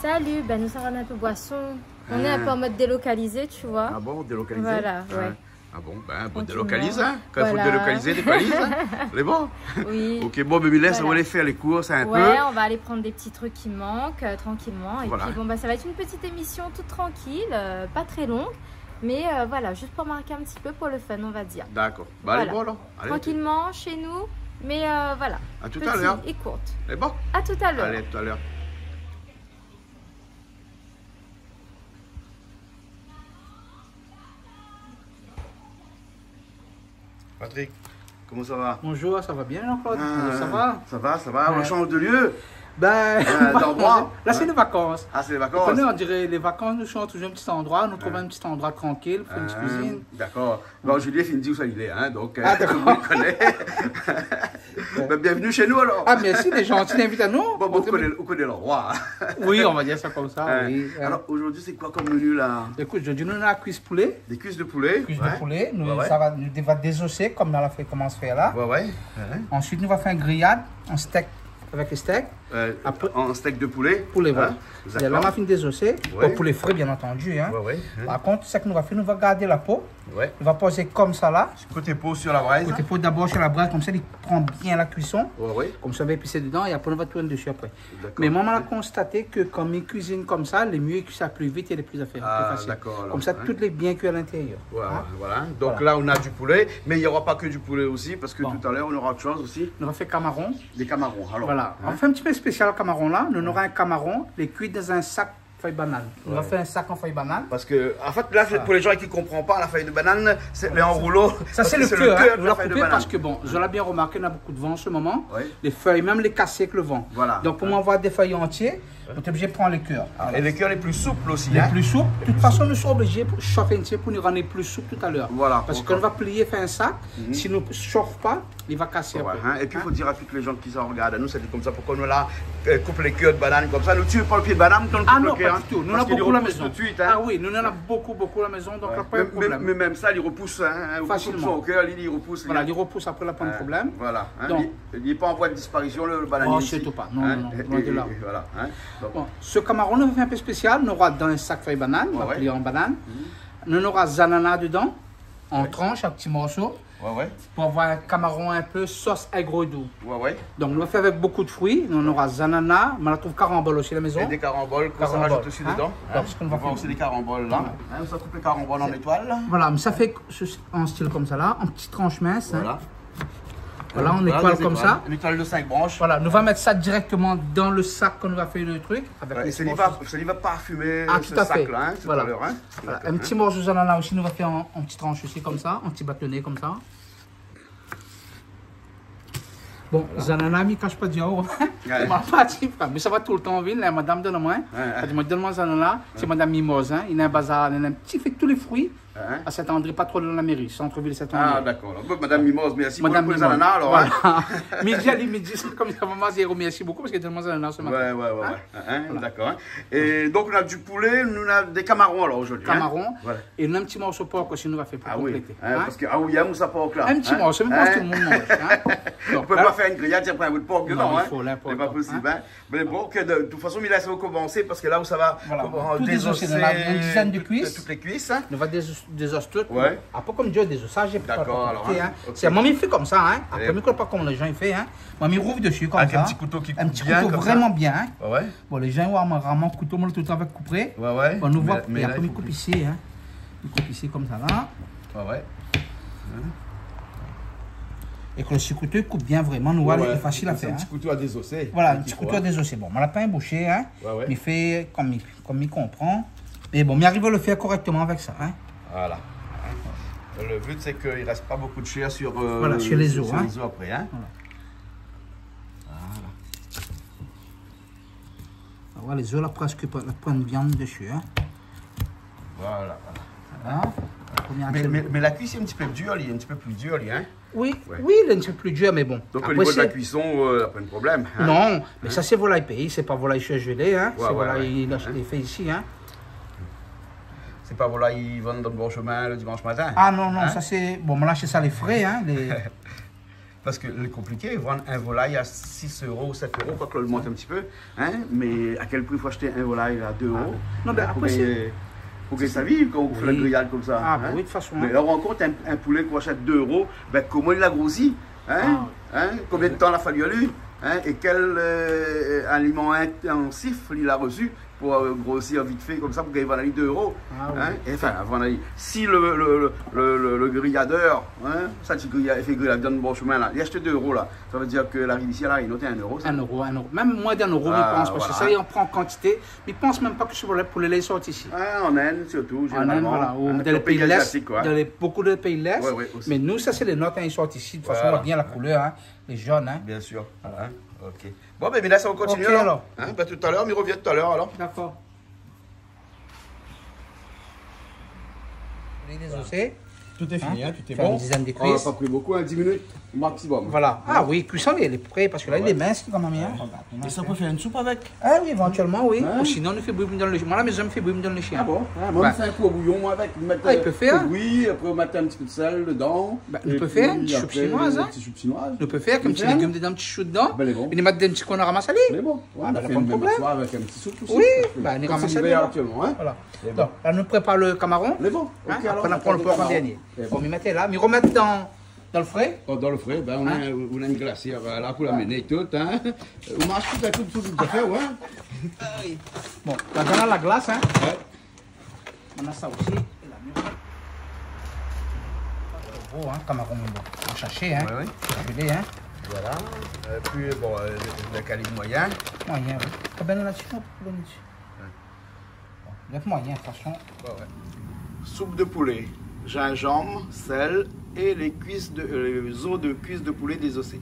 Salut, ben nous sommes un peu boisson. On est un peu en mode délocalisé, tu vois. Ah bon, délocalisé Voilà, Hein. ouais. Ah bon, ben, bon, délocalise, hein. Quand il Voilà. faut délocaliser, délocalise. Hein. C'est bon Oui. Ok, bon, mais laisse, on va Voilà. aller faire les courses un Ouais, on va aller prendre des petits trucs qui manquent euh, tranquillement. Et Voilà. puis bon, bah, ça va être une petite émission toute tranquille, euh, pas très longue. Mais euh, voilà, juste pour marquer un petit peu pour le fun, on va dire. peu. D'accord. Bah, allez, Voilà. bon, alors. Allez, Tranquillement, chez nous. Mais voilà, À tout à l'heure. et courte. C'est bon À tout à l'heure. Allez, à tout à l'heure. Patrick, comment ça va? Bonjour, ça va bien Jean-Claude? Ah, Ça va? Ça va, ça va. On change de lieu. Ben, Euh, d'endroit. là c'est les vacances. Ah, c'est les Vous vacances. connaissez, on dirait les vacances, nous sommes toujours un petit endroit, nous trouvons Ouais. un petit endroit tranquille, faire une petite Ah, cuisine. D'accord. Bon, Julien Findy, où ça il est, hein, donc euh, Ah, le monde connaît. Ben, bienvenue chez nous alors. Ah merci, les gentils d'inviter à nous? Bon, bon, on connaît, on connaît l'endroit. Oui, on va dire ça comme ça, Hein. oui. hein. Alors, aujourd'hui, c'est quoi comme menu là? Écoute, dis nous on a la cuisse poulet. Des cuisses de poulet Cuisse ouais. de poulet, nous, ça va, nous va désosser comme dans la fait commence à faire là. Ouais, ouais. Ensuite, nous va faire un grillade, un steak avec les steaks. Euh, Après- en steak de poulet Poulet, Hein voilà. Et là, on va finir désosser. Ouais. Pour poulet frais, bien entendu. Hein. Ouais, ouais. hein. Par contre, ce que nous va faire, nous va garder la peau. On va poser comme ça là. Côté peau sur la braise. Côté peau d'abord sur la braise, comme ça, il prend bien la cuisson. Comme ça, on va épicer dedans et après, on va tourner dessus après. Mais maman a constaté que quand il cuisine comme ça, les mieux cuit ça plus vite et les plus affaires. Ah, plus facile. d'accord, alors, Comme ça, hein. tout est bien cuit à l'intérieur. Voilà, Hein? voilà. Donc Voilà. là, on a du poulet, mais il n'y aura pas que du poulet aussi, parce que Bon. tout à l'heure, on aura autre chose aussi. On va faire camaron. Des camarons. Alors, Voilà. hein. On fait un petit peu spécial camaron là. Nous aurons un camaron, les cuits dans un sac feuille banane. On va Ouais. faire un sac en feuille banane. Parce que, en fait, là, pour les gens qui ne comprennent pas, la feuille de banane, c'est les en rouleau. Ça, c'est le cœur. Hein. On la coupé parce que, bon, je l'ai bien remarqué, on a beaucoup de vent en ce moment. Ouais. Les feuilles, même les casser avec le vent. Voilà. Donc, pour m'envoyer des feuilles entières, on est obligé de prendre les cœurs. Et les cœurs les plus souples aussi. Les hein. plus souples. De toute façon, nous sommes obligés de chauffer un petit pour nous rendre plus souple tout à l'heure. Voilà, Parce qu'on va plier, faire un sac. Si nous ne chauffe pas, il va casser Ouais, après. hein. Et puis, il faut dire à toutes les gens qui s'en regardent, nous, c'est comme ça, pourquoi nous, là, euh, coupe les cœurs de banane comme ça? Nous, tu pas le pied de banane quand on Ah coupe non, le cœur. pas hein. du tout. Nous avons qu'il beaucoup la maison. tout de suite. hein. Ah oui, nous en avons beaucoup, beaucoup la maison, donc Ouais. de Mais- problème. mais, mais même ça, il repousse. Hein, Facilement. son cœur, il, il repousse. Voilà, il- repousse après, là, pas de Hein, problème. Voilà. hein. Donc- il n'est pas en voie de disparition, le, bananier. Oh, surtout pas. Non, Hein, non, non, de là. Voilà. hein. Bon, ce camaron, nous fait un peu spécial. Nous aura dans un sac feuille banane, on va plier en banane. Nous aura zanana dedans, en tranches, en petits morceaux, Ouais, ouais. pour avoir un camaron un peu sauce aigre doux. Ouais, ouais. Donc, nous le fait avec beaucoup de fruits. On aura zanana, mais on la trouve carambole aussi à la maison. Et des caramboles qu'on rajoute aussi hein. dedans. Parce qu'on va on va faire- aussi des caramboles là. Hein, ça coupe les caramboles en étoiles. là. Voilà, mais ça fait en style comme ça là, en petites tranches minces. hein. Voilà. Voilà, en des étoile comme ça. Une étoile de 5 branches. Voilà, nous va mettre ça directement dans le sac qu'on va faire le truc. Avec Ouais, les et va, va parfumer Ah, ce sac-là, hein, Voilà. à l'heure. Hein. Voilà, un petit morceau de zanana aussi, nous va faire en, en petites tranches aussi comme ça, en petit bâtonnet comme ça. Bon, zanana, il cache pas de. Il m'a pas dit, mais ça va tout le temps en ville, la madame donne-moi. Ouais, Elle dit, moi, donne-moi zanana. C'est madame Mimose, hein. il a un bazar, il a un petit fait tous les fruits Hein? à Saint-André, pas trop dans la mairie, centre-ville Ah, Saint-André. d'accord. Donc, Madame Mimose, merci Madame pour les Mimose. ananas alors. hein? Voilà. midi, allez, midi, comme ça, maman, j'ai remercie beaucoup parce qu'elle donne-moi zanana ce matin. Ouais, ouais, ouais. ouais. Hein, D'accord. hein. Et donc, on a du poulet, nous, on a des camarons alors aujourd'hui. hein? Camarón. Voilà. Et un petit morceau de porc aussi, nous va faire pour Ah oui, compléter. hein, hein? parce que ah oui, il y a Moussa Porc là. Un petit hein? morceau, mais pas Hein? tout le monde mange. Hein? On Donc, peut pas faire une grillade, tiens, prends un bout de porc dedans. Non, il hein? faut l'important, C'est pas possible. hein? Hein? Mais bon, de, de toute façon, Mila, ça va commencer parce que là où ça va Voilà, désosser, a une dizaine de cuisses. Toutes les cuisses. hein? On va des, des os toutes. Ouais. Un peu comme Dieu, des ossages. pas D'accord, alors, hein. hein. Ok. C'est fait comme ça. Hein. Après, Et- mais pas comme les gens ils font. Hein. Mamie rouvre dessus comme Avec ça. un petit couteau qui Un coupe petit bien, couteau ça. vraiment bien. Hein. Ouais, ouais. Bon, les gens, ouais, rarement couteau, moi, tout le temps avec couperé. Ouais, ouais. Bon, nous Mais- voit, mais là, après, il il faut coupe que- ici. Hein. Il coupe ici comme ça là. Ouais, ouais. Et que le petit couteau coupe bien vraiment. Nous, Ouais, ouais. facile à faire. Un hein. petit couteau à désosser. Voilà, un petit couteau hein. désossé. Bon, on l'a pas embauché, hein. Ouais, ouais. Mais il fait comme il, comme il comprend. Mais bon, il arrive à le faire correctement avec ça, hein. Voilà. Le but, c'est qu'il ne reste pas beaucoup de chair sur, euh, Voilà, sur les os, sur hein. les os après. Hein. Va voir les œufs là, presque pas, la pointe de viande dessus, hein. Voilà. Voilà. Mais, action- mais, mais la cuisse est un petit peu dure, il est un petit peu plus dur, lui, hein. Oui, Ouais. oui, il est un petit peu plus dur, mais bon. Donc au Après, niveau de la cuisson, euh, pas de problème. hein. Non, mais ça c'est volaille pays, c'est pas volaille surgelée, hein. Ouais, c'est ouais, volaille ouais. il il fait ici, hein. C'est pas voilà, ils vont dans le bon chemin le dimanche matin. Ah non, non, Hein? ça c'est. Bon, là, c'est ça les frais, hein. Les... Parce que le compliqué, vendre un volaille à 6 euros, 7 euros, quoi que le monte un petit peu. Hein? Mais à quel prix il faut acheter un volaille à 2 euros? Non, mais Pour après, gagner- pour que ça vive quand on fait la Oui. grillade comme ça. Ah, hein. bah oui, de toute façon. Mais hein. là, on rencontre un, un poulet qu'on achète 2 euros, ben, comment il a grossi hein? Hein? Combien de temps il a fallu à lui hein? Et quel euh, aliment intensif il a reçu pour euh, grossir vite fait comme ça pour gagner voilà, 2 euros Ah, oui. hein? Et enfin, si le, le, le, le, grilladeur, hein, ça tu grilla- fait griller le bon chemin là, il achète 2 euros là, ça veut dire que l'arrivée ici, là, il notait 1 euro. ça. Un euro, un euro. Même moins d'un euro, Ah, il pense, parce que ça, il en prend en quantité. Mais il pense même pas que ce poulet poulet lait sorti ici. Hein, en Inde surtout, En Inde, généralement. voilà, ou hein, dans les pays de l'Est, dans les- beaucoup de pays de l'Est. Ouais, ouais, aussi. mais nous, ça, c'est les notes, hein, ils sortent ici. De toute façon, on voit bien la couleur, hein, les jaunes. Bien sûr. Ok. Bon, ben, là, ça va continuer Ok, alors. alors. Hein, ben, tout à l'heure, mais il revient tout à l'heure alors. D'accord. Vous voulez des ossets Tout est fini, hein, tout est Faire une dizaine de On n'a cuisses. pas pris beaucoup, hein, 10 minutes maximum. Voilà. Ah oui, cuisson, il est prêt, parce que là, il est mince quand même. Hein. Et ça peut faire une soupe avec Ah oui, éventuellement, oui. Hein Ou sinon, on fait bouillir dans le chien. Moi, la maison, on me fait bouillir dans le chien. Ah bon hein, Moi, Ouais. je fais un coup au bouillon moi, avec. Mettre, Ah, il peut faire. Oui, après, on met un petit peu de sel dedans. Bah, Et peut faire une soupe après, chinoise, Une hein. petite soupe chinoise. On peut faire comme petit hein légumes dedans, petit chou dedans. Ben, les bons. Et les mettre des petits qu'on a ramassés. C'est bon. Ah, on bah, a pas fait de une même problème. soir avec un petit soupe aussi. Oui, bah, on c'est est ramassé actuellement. Hein. Voilà. Donc, là, nous prépare le camaron. Les bons. Hein, Ok, alors, après, on prend le porc en dernier. Les Bon, mais mettez là, mais remettre dans, dans le frais. Oh, Dans le frais, ben, on, Hein? a, on a une glacière euh, là pour la mener toute. Hein. On mange tout à coup de tout le café, ouais. Bon, là, on a la glace. Hein. Ouais. On a ça aussi. Et la mûre. Beau, hein, camaron bon, en sachet. Hein. Gelé, hein. Voilà. Euh, puis, bon, euh, le calibre moyen. Moyen, oui. Pas bien là-dessus, non, pas bien là-dessus. Bon, vous êtes moyen, de toute façon. Soupe de poulet, gingembre, sel et les cuisses de, euh, les os de cuisses de poulet désossées.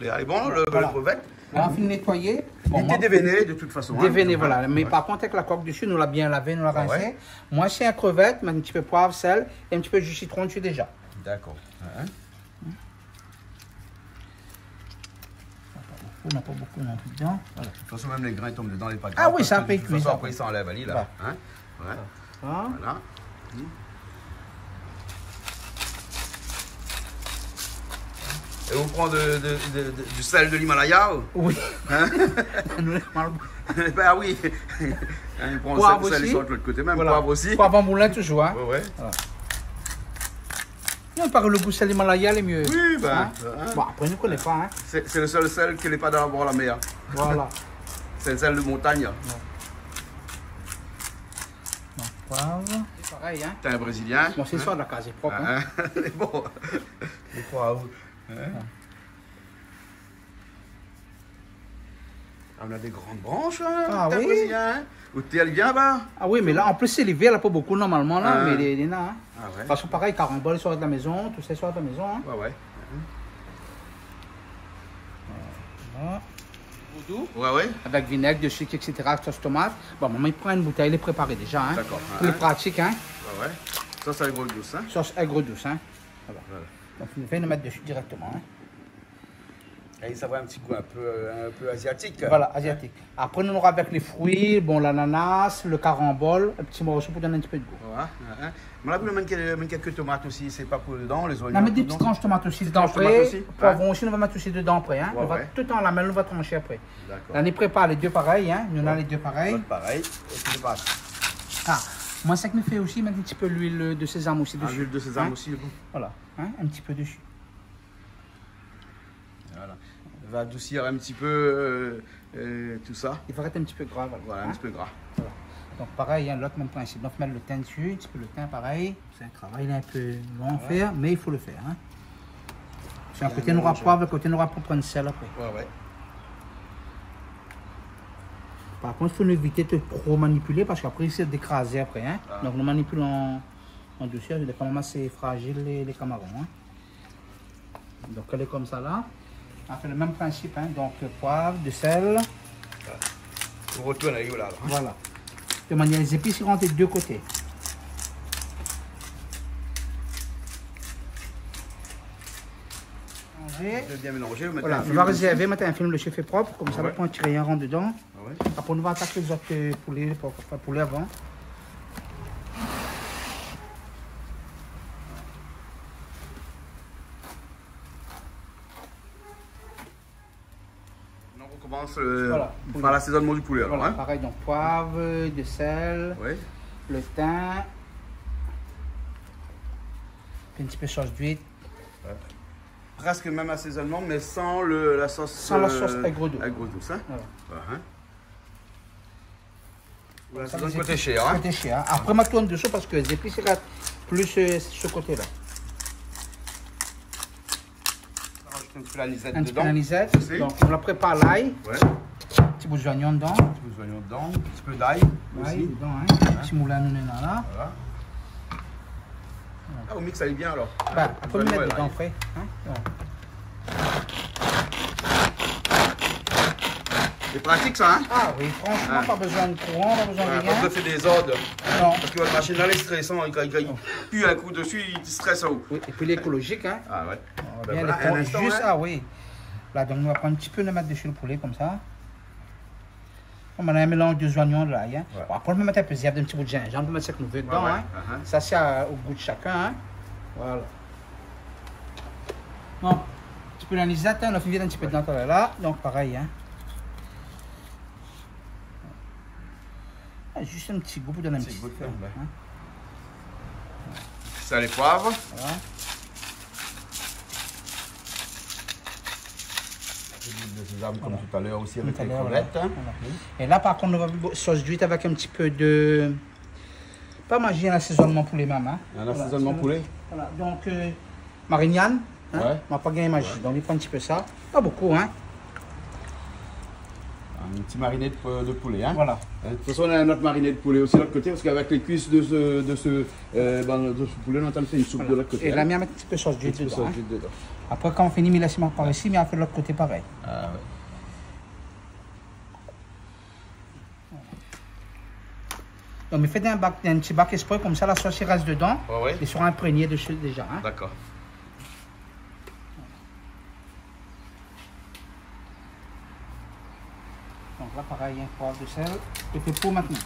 Il est bon, le, Voilà. le crevette Là, on finit de nettoyer. Bon, Il était déveiné de toute façon. hein. Déveiné, voilà. Mais par contre, avec la coque dessus, nous l'a bien lavé, nous l'a rincé. ouais. Moi, c'est un crevette, mais un petit peu poivre, sel et un petit peu de jus de citron dessus déjà. D'accord. Hein. On n'a pas beaucoup non plus dedans. Voilà. De toute façon, même les grains tombent dedans, les pâtes. Ah oui, Parce ça que peut De toute façon, après, ils s'enlèvent, Ali, là. Ouais. Hein. Ouais. Voilà. Et on prend de, de- de- de- du sel de l'Himalaya ou Oui. Hein Ben oui. On prend Poivre le sel, sel aussi. sont de l'autre côté, même Voilà. poivre aussi. Poivre en moulin toujours. Hein. Ouais, ouais. Non, par le goût sel Himalaya, les mieux. Oui, ben. Hein? hein. Bon, après, nous ne connaissons pas. Hein. C'est le seul sel qui n'est pas dans le la mer. Voilà. C'est le sel de montagne. Poivre. C'est pareil, hein. T'es un Brésilien? Bon, c'est ça de la case, c'est propre. Hein. Hein? C'est bon. Les poivres. Hein? Ah, On a des grandes branches, hein, Ah oui. Brésilien. Hein? Où t'es allé bien là-bas Ah oui, mais là, en plus, c'est l'hiver, là, pas beaucoup normalement, là, Ah. mais les, les nains. Hein. Ah De ouais. toute façon, pareil, carambole, soit de la maison, tout ça, soit de la maison. Hein. Ouais, ouais. Voilà. Ouais, ouais. Avec vinaigre, de sucre, etc., sauce tomate. Bon, maman, il prend une bouteille, il est préparé déjà. Hein. D'accord. Plus Hein? pratique, hein. Ouais, ouais. Ça, c'est le gros douce, hein. Sauce aigre douce, hein. Voilà. Voilà. Donc, il fait le mettre dessus directement. Hein. Et ça va un petit goût un peu, un peu asiatique. Voilà, asiatique. Après, nous aura avec les fruits, bon, l'ananas, le carambole, un petit morceau pour donner un petit peu de goût. Là, vous même quelques, tomates aussi, c'est pas pour dedans, les oignons. On va mettre des petites tranches de tomates aussi dedans après. aussi, Poivrons aussi, on va mettre aussi dedans après. Hein. On va tout à la main, on va trancher après. D'accord. Y prépare les deux pareils. Hein. Nous, on a les deux pareils. Pareil. Ah, moi, ça que me fait aussi mettre un petit peu l'huile de sésame aussi Ah, dessus. l'huile de sésame Hein. aussi, goût. Voilà, hein, un petit peu dessus. Voilà. Va adoucir un petit peu euh, euh, tout ça. Il va être un petit peu gras. Voilà. Voilà, un petit peu gras. Donc, pareil, hein, l'autre même principe. Donc, mettre le thym dessus, un petit peu le thym pareil. C'est un travail un peu long à faire, mais il faut le faire. Hein. Sur un côté, mélanger. poivre, côté, aura pour prendre sel après. Ouais, ouais. Par contre, il faut éviter de trop manipuler parce qu'aaprès, il s'est d'écraser après. Hein. Ah. Donc, on manipule en, en douceur. Il est quand même assez fragile, les, les camarons. Hein. Donc, elle est comme ça là. On fait le même principe. Hein. Donc, poivre, du sel. On retourne à là. là. Voilà. De manière, les épices ils rentrent des deux côtés. Bien mélanger. Voilà, un on va réserver, mettre un film le chef est propre, comme ça Ouais. le point tirer rien rentre dedans. Ah ouais. Après, on va attaquer les autres euh, poulets, pour- pour- avant. Commence euh, Voilà. par du poulet. Alors, hein. pareil, donc poivre, de sel, Oui. le thym, un petit peu sauce d'huile, Presque même assaisonnement, mais sans le, la sauce. Sans la sauce aigre-douce. Aigre-douce, hein. Voilà. Voilà, hein. Voilà, Ça, les côté cher. Hein. côté cher, hein. Après, ma tourne dessous parce que les épices, plus euh, ce côté-là. Rajoute un petit peu l'anisette Un petit peu dedans. Donc, on la prépare l'ail, Ouais. un petit bout d'oignon dedans. Un petit peu d'oignon dedans, un petit peu d'ail L'ail aussi. dedans, hein. Un petit moulin là. Voilà. Ah, au mix, ça est bien alors. Bah, peut le mettre et dedans frais. Hein. C'est pratique ça, hein Ah oui, franchement, Ah. pas besoin de courant, pas besoin de Quand rien. on fait des ordres, Non. parce que votre machine là, elle est stressante, il, il, il pue un coup dessus, il stresse au. Oui, et puis l'écologique, hein. Ah ouais. Va Ben bien voilà, un instant, juste, hein. ah oui. Là, donc, on va prendre un petit peu, le mettre dessus le poulet, comme ça. On a un mélange de oignons, de l'ail. Hein. Ouais. Bon, après, on peut mettre un peu de un petit bout de gingembre, on peut mettre ce que nous veut dedans. ouais. Hein. Uh-huh. Ça, c'est à- au goût de chacun. Hein. Voilà. Bon, un petit peu d'anisette, hein. on a fait un petit peu dedans, tout à là. Donc, pareil. Hein. Ah, juste un petit goût pour donner un Petit petit goût de ouais. hein? Ça, les poivres. Voilà. Comme tout à l'heure aussi avec Tout à les l'heure, crevettes. voilà. Voilà. Et là, par contre, on va sauce d'huile avec un petit peu de. Pas magie, un assaisonnement poulet même. Hein. Un assaisonnement poulet. Voilà, donc euh, marignane. Hein. Ouais. On va pas gagner magie. Donc, on prend un petit peu ça. Pas beaucoup, hein. Un petit mariné de, de poulet. Hein. Voilà. Hein, De toute façon, on a un autre mariné de poulet aussi de l'autre côté, parce qu'avec les cuisses de ce, de ce, euh, ben, de ce poulet, on est en train de faire une soupe Voilà. de l'autre côté. Et hein. on va mettre un petit peu de sauce d'huile dedans. hein. dedans. Après, quand on finit, on laisse par ici, mais on fait de l'autre côté pareil. Ah ouais. Donc, on fait un, bac, un petit bac exprès, comme ça, la sauce il reste dedans. Ouais, ouais. Et sera imprégné dessus déjà. Hein. D'accord. Donc là, pareil, un poivre de sel. Et puis pour maintenant.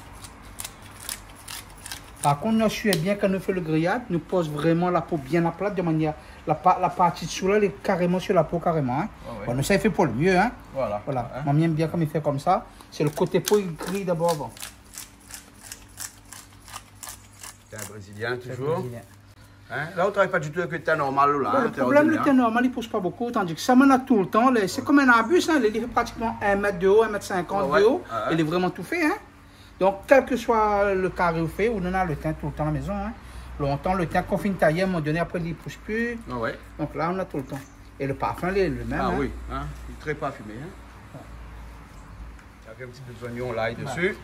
Par contre, nous suivons bien quand nous fait le grillade, nous pose vraiment la peau bien à plat, de manière, la, la partie dessous là, elle est carrément sur la peau, carrément. Hein. Ouais, ouais. Bon, nous, ça il fait pour le mieux. Hein. Voilà. Voilà, Hein. moi j'aime bien comme il fait comme ça. C'est le côté peau, il grille d'abord avant. T'es un Brésilien C'est toujours? brésilien. Hein? Là, on ne travaille pas du tout avec le thym normal. Là, hein, le problème, le brésilien. thym normal, il ne pousse pas beaucoup, tandis que ça m'en a tout le temps. C'est comme un abus, hein, il fait pratiquement 1 mètre de haut, 1 mètre 50 Ouais, de haut. Ah, ouais. Il est vraiment tout fait. Hein. Donc, quel que soit le carré ou fait, on en a le thym tout le temps à la maison. Hein. Longtemps, le finit de tailler, à un moment donné, après, il ne pousse plus. Ah. Donc là, on a tout le temps. Et le parfum, il est le même. Ah hein. oui, hein? il est très parfumé. Hein? Avec un petit peu d'oignon, l'ail dessus.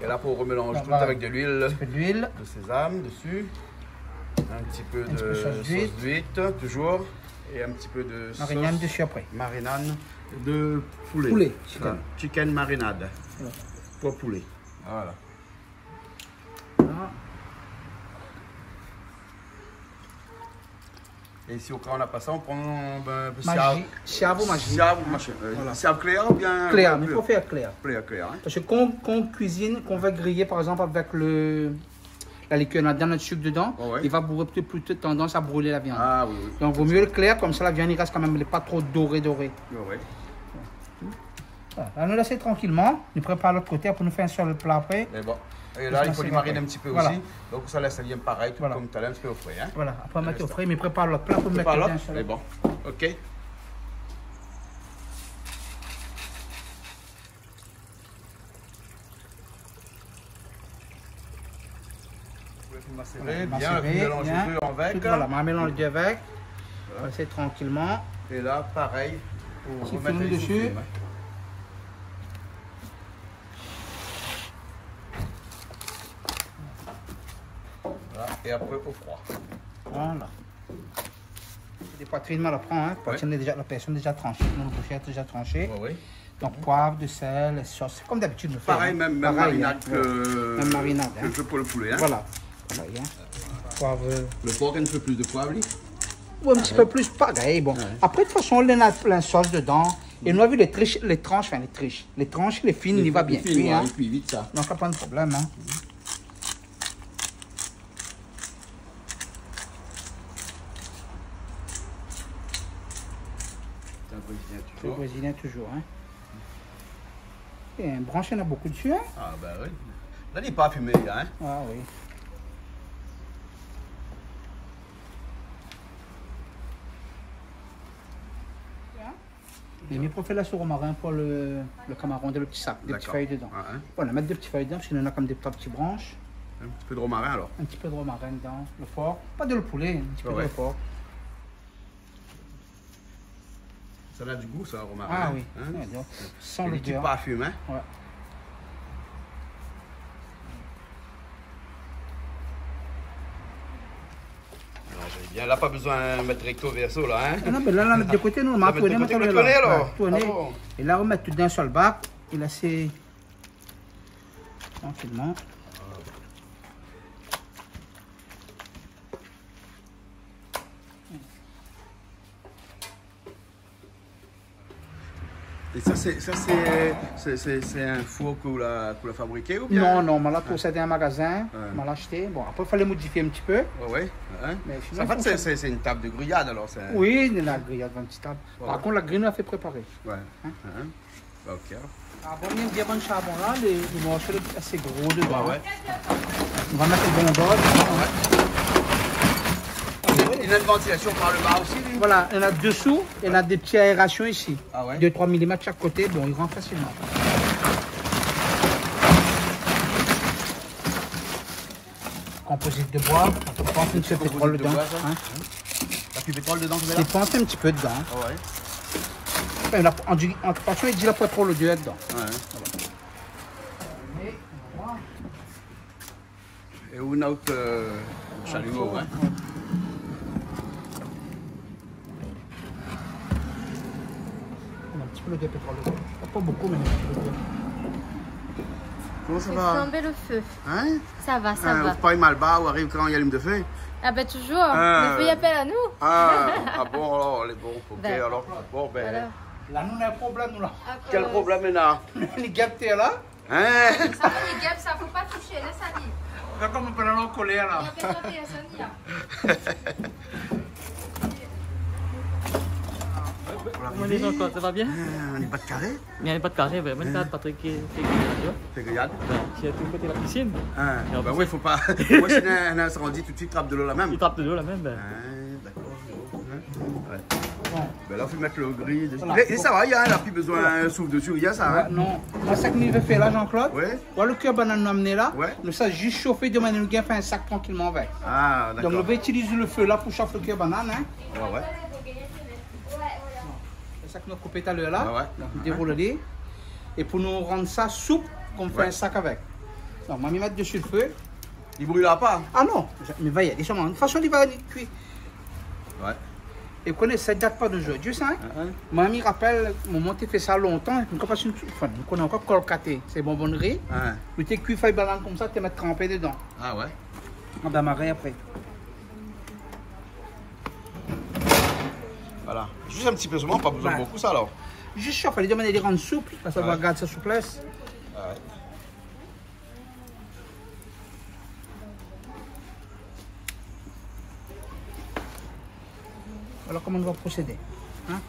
Et là, pour remélanger tout avec de l'huile un peu d'huile. de sésame dessus. Un petit peu Un de petit peu sauce sauce d'huître. d'huître, toujours. Et un petit peu de Marignane sauce dessus après. marinade de poulet. Poulet, chicken. marinade. Voilà. Pour poulet. Voilà. Et ici, au cas on n'a pas ça, on prend ben, un peu machin. Euh, clair ou bien Clair, mais il faut faire clair. Clair, clair. Hein? Parce que quand quand on cuisine, qu'on va griller par exemple avec le, la liqueur, on a dans notre sucre dedans, Oh ouais. il va brûler plutôt, plutôt tendance à brûler la viande. Ah oui, oui. Donc vaut mieux le clair, comme ça la viande il reste quand même elle pas trop dorée dorée. Ouais. Voilà. Là, nous laisser tranquillement, nous prépare l'autre côté pour nous faire un seul plat après. Mais bon. Et là, il faut les mariner un petit peu Voilà. aussi. Donc ça laisse vient pareil, tout Voilà. comme tout à l'heure, un petit peu au frais. Hein? Voilà, après on met au frais, mais prépare l'autre plat pour mettre bien seul. Mais bon. Ok. Macérer, bien, Macérer, bien. deux avec. Tout, Voilà, on va mélanger deux avec. On va laisser tranquillement. Et là, pareil, pour Petit remettre les dessus. hein. Voilà, et après au froid. Voilà. Des poitrines, on la prend. Hein. Poitrine est déjà, la personne est déjà tranchée. Est déjà. Donc poivre, de sel, sauce. Comme d'habitude, nous faisons. Pareil, même, même Pareil, marinade hein. que, Même marinade, hein. que pour le poulet. Hein. Voilà. Poivre. Le porc, un peu plus de poivre. lui. Ou un petit peu plus pareil. Bon. Après, de toute façon, on a plein de sauce dedans. Et nous avons vu les, triches, les tranches, enfin les triches. Les tranches, les fines, il va bien. Cuire, hein. cuit vite ça. Donc, pas de problème. Hein. Brésilien Le toujours. brésilien, toujours. Hein. Et un branche, il y en a beaucoup dessus. Hein? Ah ben oui. Là, il n'est pas fumé, hein. Ah oui. J'ai mis pour faire la au marin pour le, le camaron de le petit sac, des petites feuilles dedans. Ah, hein. Voilà, mettre des petites feuilles dedans parce qu'il y en a comme des petites branches. Un petit peu de romarin alors. Un petit peu de romarin dedans, le porc. Pas de le poulet, un petit peu Ouais, de ouais. porc. Ça a du goût, ça, le romarin. Ah oui, Hein? Sans le petits beurre. parfums, hein? Ouais. Alors, j'ai bien. Là, pas besoin de mettre recto verso, là, hein. Ah non, mais là, là, de côté, nous, on Là, m'a mettre le tourner, là. tourner. Ah. Et là, on met tout sur le bac. Et là, c'est tranquillement. Et ça, c'est, un four que vous l'a, que vous l'a fabriqué ou bien? Non, non, on l'a possédé un magasin, Ouais. on m'a l'a acheté. Bon, après, il fallait modifier un petit peu. Ouais, ouais. hein? En fait, c'est, une table de grillade, alors. C'est... Oui, la grillade une petite table. Par contre, la grille, on l'a fait préparer. Ouais. Hein? Bah, ok. alors. Ah bon, il y a un diamant de charbon là, les morceaux sont assez gros dedans. On va mettre le bon bord. Il y a une ventilation par le bas aussi, lui Voilà, il y en a dessous, il y en a des petites aérations ici. Ah ouais 2-3 mm de chaque côté, bon, il rentre facilement. Composite de bois, on peut un petit peu de pétrole de dedans. hein. T'as pétrole dedans, là un petit peu dedans. Ah ouais. Enfin, la- en, dit- en façon, il dit la pétrole de dedans. Ouais. Et une autre euh, chalumeau, hein Peu de pétrole. Pas beaucoup, mais un petit peu de Comment ça va? flambé le feu. Hein? Ça va, ça Ah, va. Vous pas mal bas ou arrive quand il y a l'hume de feu? Ah ben toujours, Ah, le feu appelle à nous. ah, ah bon, alors, elle est bon. Ok, Ben. alors. Bon, ben. Voilà. Là, nous, on a un problème, nous, là. Quel problème il a Les gâtés, là. Hein? Ça, les guêpes, ça faut pas toucher, laisse aller. Là, comme on peut l'en coller, là. Il y a a. Comment les gens, quoi, ça va bien On n'est pas de carré Il n'y a pas de carré, ben, même Patrick. C'est grillade Ben, qui est tout côté de la piscine. Ben mais oui, faut pas. Moi, sinon, un incendie, tout de suite, trappe de l'eau la même. Il trappe de l'eau là même. Ben. D'accord. Ben là, il faut mettre le gris. Et, ça va, il y a, a plus besoin d'un souffle dessus, il y a ça. Hein? non. Moi, ça que nous faire là, Jean-Claude. Ouais. Voilà le cœur banane nous amener là. Ouais. Nous, ça juste chauffer de manière à faire un sac tranquillement avec. Ah, Donc, d'accord. on va utiliser le feu là pour chauffer le cœur banane. Hein. Ouais, ouais. Tout à l'heure là. Ouais, ouais. Donc, on déroule les. Et pour nous rendre ça souple, qu'on fait un sac avec. Donc, on va mettre dessus le feu. Il brûlera pas. Ah non, mais va y aller sûrement. De toute façon, il va cuire. Ouais. Et vous connaissez, ça ne date pas d'aujourd'hui, ça. hein. Hein? Mamie rappelle, mon tu fait ça longtemps, et quand on enfin, on connaît encore colcaté, c'est bonbonnerie. Hein? Tu t'es cuit feuille banane comme ça, tu mettre trempé dedans. Ah ouais. On va marrer après. Voilà. Juste un petit peu seulement, pas besoin de beaucoup ça alors. Juste chauffe, il demander de les rendre souples, parce que ça va garder sa souplesse. Ouais. Alors comment on va procéder hein?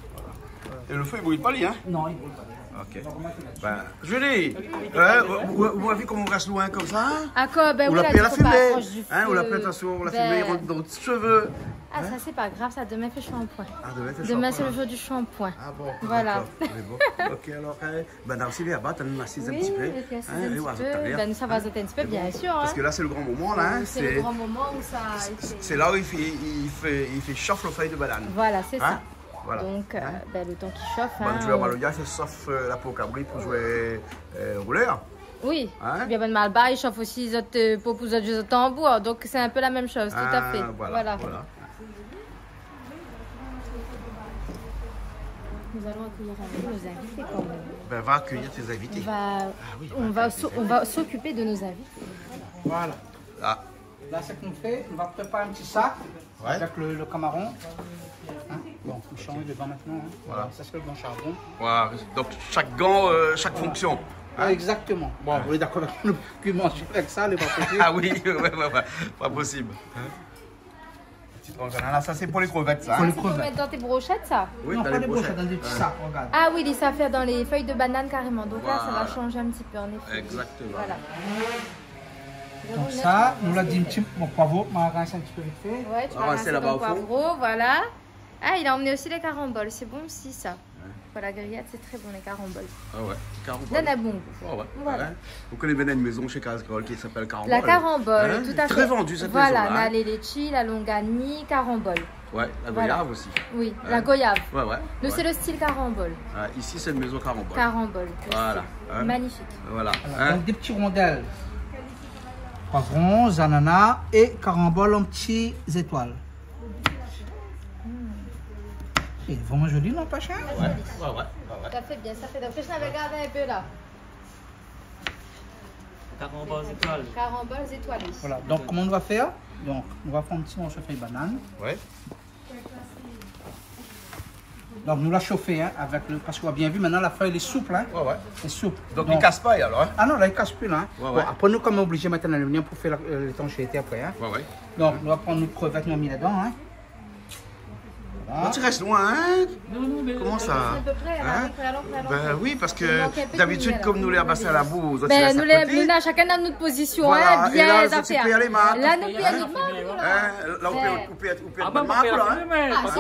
Et le feu il brûle pas lui, hein? Non, il ne pas. Ok. Ben, Julie, hein, vous, vous avez vu comment on reste loin comme ça Ah quoi, ben Ou oui, la fumée. Hein, ou la feu. paix attention, la Ben, fumée il rentre dans tes cheveux. Ah ça c'est pas grave, ça demain fait shampoing. Ah, demain, t'es Demain c'est le hein. jour du shampoing. Ah bon, Voilà. bon. Ok, alors, hein, ben, dans à bas, t'as nous assise un Oui, petit peu. hein, un et petit peu. Ben, ça va un petit peu, bien sûr. Parce hein. que là, c'est le grand moment, là. hein, C'est le grand moment où ça c'est là où il fait, il fait, il fait chauffe le feuille de banane. Voilà, c'est Hein? ça. Voilà. Donc, euh, Hein ben, le temps qui chauffe. Bon, hein, tu vas voir on- le gars, il fait sauf euh, la peau cabri pour jouer euh, rouleur. Oui, Hein bien bonne malba, il chauffe aussi les autres euh, pour les autres tambours. Donc c'est un peu la même chose, tout à Ah, fait. Voilà. voilà. Nous allons accueillir nos invités quand même. Ben, va accueillir tes On invités. va, oui, on va, s'o- on va s'occuper de nos invités. Voilà. Ah, Là, ce qu'on fait, on va préparer un petit sac Ouais. avec le, le camaron. Hein bon, on change devant maintenant. hein. Voilà. Ça, c'est le bon charbon. voilà. Donc, chaque gant, euh, chaque fonction. Ah, exactement. Bon, vous êtes d'accord avec le document avec ça, les pas possible. Ah oui, ouais, ouais, ouais, pas possible. Petite tranche d'ananas, ça c'est pour les crevettes, ça. Pour hein. les Tu peux crevettes. mettre dans tes brochettes ça Oui, non, dans pas les les brochettes, dans des petits Ouais. sacs, regarde. Ah oui, ça fait dans les feuilles de banane carrément. Donc là, ça va changer un petit peu en effet. Exactement. Voilà. Donc ça, nous l'a dit un petit bon poivreau, on va rincer un petit peu vite fait. Ouais, tu On vas va rincer ton poivreau, voilà. Ah, il a emmené aussi les caramboles, c'est bon aussi ça. La grillade, c'est très bon les caramboles. Ah ouais, carambole. Donne un bon goût. Ah ouais. Voilà. ouais. Vous connaissez bien une maison chez Casgrol qui s'appelle Carambole. La carambole, Hein, tout à fait. Très vendue cette Voilà, maison-là. hein. la Lelechi, la Longani, carambole. Ouais, la Voilà. goyave aussi. Oui, Ouais. la goyave. Ouais, ouais. Nous, ouais. c'est le style carambole. Ah, ici, c'est une maison Carambole. Carambole. le Voilà. Hein. Magnifique. Voilà. Voilà, Hein. Donc des petits rondelles. Poivrons, ananas et carambole en petites étoiles. C'est vraiment joli, non, pas cher? Ouais, ouais, ouais. ouais. Ça fait bien, ça fait bien. Je un peu là. Caramboles étoiles. Caramboles étoilées. Voilà, donc comment on va faire? Donc, on va prendre un petit morceau de feuille banane. Ouais. Donc, nous la chauffer hein, avec le. Parce qu'on a bien vu, maintenant la feuille elle est souple. Hein, Ouais, ouais. elle est souple. Donc, il casse pas alors. Hein. Ah non, là, il casse plus là. hein. Ouais, Bon, ouais. après, nous, comme on est obligé de mettre un aluminium pour faire euh, l'étanchéité après. Hein. Ouais, ouais. Donc, on va prendre nos crevettes, nous mis là-dedans. Hein. Voilà. Tu restes loin, hein Non, non, mais. Comment ça À peu près, là, Hein à. Ben oui, parce que d'habitude, comme nous les à la boue, Ben, nous, les, là, chacun dans notre position, Voilà, hein, et bien là, les les maths. Là, nous, Hein à voilà. là. On être, on peut Ah bah, on là. hein. Ah, si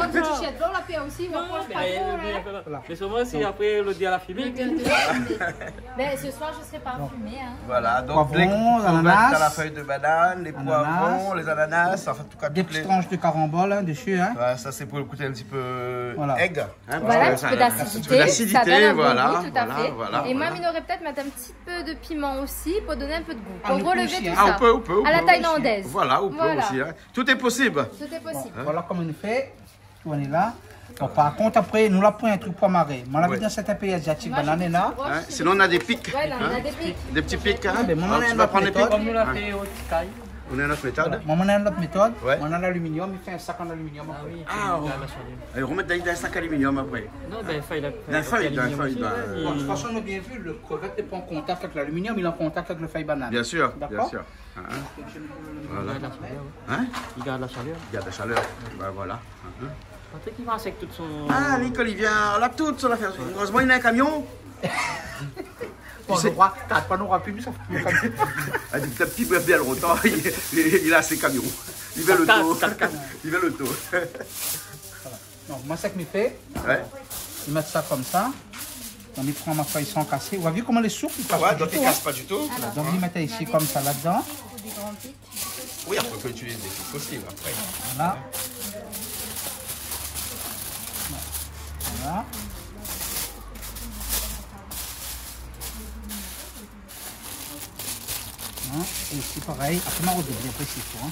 la aussi, pas mais, trop. Voilà. si après le dit à la fumée, Ben, ce soir, je serai pas fumée, hein. Voilà, donc les ananas. dans la feuille de banane, les poivrons, les ananas, enfin, en tout cas, Des les... petites tranches de carambole dessus. Hein. Ça, c'est pour le côté un petit peu Voilà. egg. hein, Voilà, un petit peu un petit peu d'acidité. d'acidité, Ça donne un bon voilà, goût, tout à voilà, fait. voilà, Et moi, voilà. il aurait peut-être mettre un petit peu de piment aussi pour donner un peu de goût. Ah, Pour on peut relever tout hein. Ah, ça. on peut, on peut. on À la thaïlandaise. Voilà, on peut Voilà. aussi. hein. Tout est possible. Tout est Bon, possible. Voilà comment on fait. On est là. Bon, par contre, après, nous la prenons un truc pour marrer. Moi, la Ouais. dans certains pays asiatiques, banane est là. hein. Sinon, on a des pics. Ouais, là, on a des pics. Des petits pics. Hein. Ah, ben, Ah, on tu vas prendre les méthode. pics comme nous l'a fait au Sky. On a notre méthode. Moi, on a une autre méthode. Ouais. On a l'aluminium, il fait un sac en aluminium. Ah après. oui, Ah. Et remettre dans dans un sac aluminium après. Non, ben, feuille, la La feuille, la feuille, de toute il- façon, on a bien vu, le crevette n'est pas en contact avec l'aluminium, il est en contact avec le feuille banane. Bien sûr, bien D'accord. sûr. Hein. il Voilà. garde la chaleur. Hein Il garde la chaleur. Il y a de la chaleur. Ben voilà. Hein. Patrick, il va avec toute son. Ah, Nicole, il vient là toute sur l'affaire. Heureusement, il a un camion. T'as pas rapide, ça Ah, petit le rotan, il, a ses camions. Il veut le taux. Il veut le taux. Donc, moi, c'est que je fais, je mets ça comme ça. On y prend ma feuille sans casser. Vous avez vu comment les soupes, ils passent Ouais, pas donc du tout, casse hein. pas du tout. Voilà, Donc, je mets ici comme ça là-dedans. Oui, on peut utiliser des trucs possibles après. Voilà. Voilà. Hein, Et ici pareil, après ma redoubler, après s'il faut. Hein.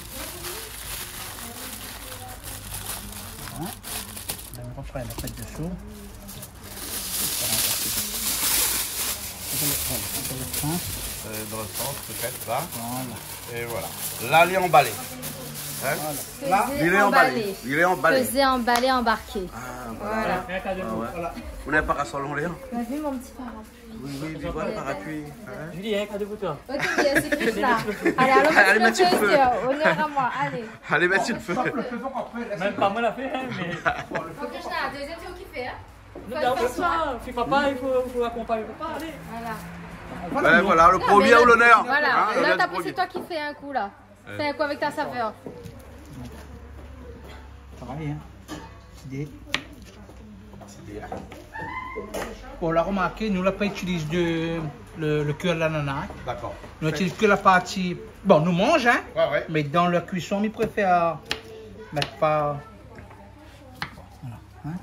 Voilà. Là, on refait la tête dessous. Voilà, on peut le prendre. Euh, dans le sens, peut-être là. Voilà. Et voilà. Là, il est emballé. Hein Là, il est emballé. Il est emballé. Emballer, embarqué. Ah, Voilà. Rien mots. Voilà. On a un parasol en l'air. Tu as vu mon petit parapluie Oui, oui, oui, voilà, parapluie. Hein Julie, deux boutons. Ok, bien, c'est plus là. Allez, allons Allez, mettre Mathieu, le feu. Honneur à moi, allez. Allez, mets-tu le feu. Même pas moi l'a fait, hein, mais. Faut que je la deuxième, c'est qui fait, hein Nous, on fait ça. Puis papa, il faut, faut accompagner papa. Allez. Voilà. Ben voilà, le Non, premier mais ou l'honneur. Voilà, Hein, là, t'as pris, c'est toi qui fais un coup, là. Fais un coup avec ta saveur. Pareil, hein. Idée. Bon, la remarqué, nous, là, pas utilise de, le, le cœur de l'ananas. hein. D'accord. Nous utilise que la partie. Bon, nous mange, hein. Ouais, ouais. Mais dans la cuisson, ils préfèrent mettre pas.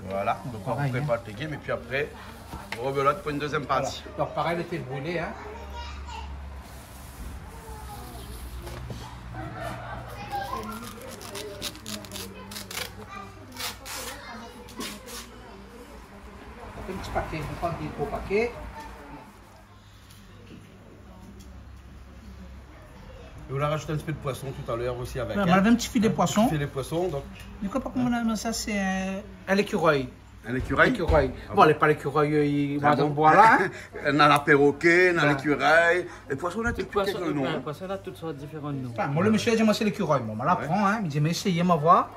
Voilà, donc on pareil, prépare le game et puis après, rebelote pour une deuxième Voilà. partie. Donc, pareil, le était brûlé, hein. Un petit paquet, on prend des gros paquets. Et on a rajouté un petit peu de poisson tout à l'heure aussi avec. On hein. avait un petit filet de poisson. Filet de poisson, donc Je pas comment on ça, c'est un, un écureuil. un écureuil? L'écureuil. Ah Bon, pas l'écureuil, il Ah va bon? dans le bois là. hein. on a la perroquet, on a l'écureuil. Et poisson, on a Le tout poisson, quelques noms. le hein? poisson là, toutes sortes différentes de noms. Enfin, moi, le monsieur a dit, moi, c'est l'écureuil. Bon, on l'apprend, hein. Il dit, mais essayez, moi, voir.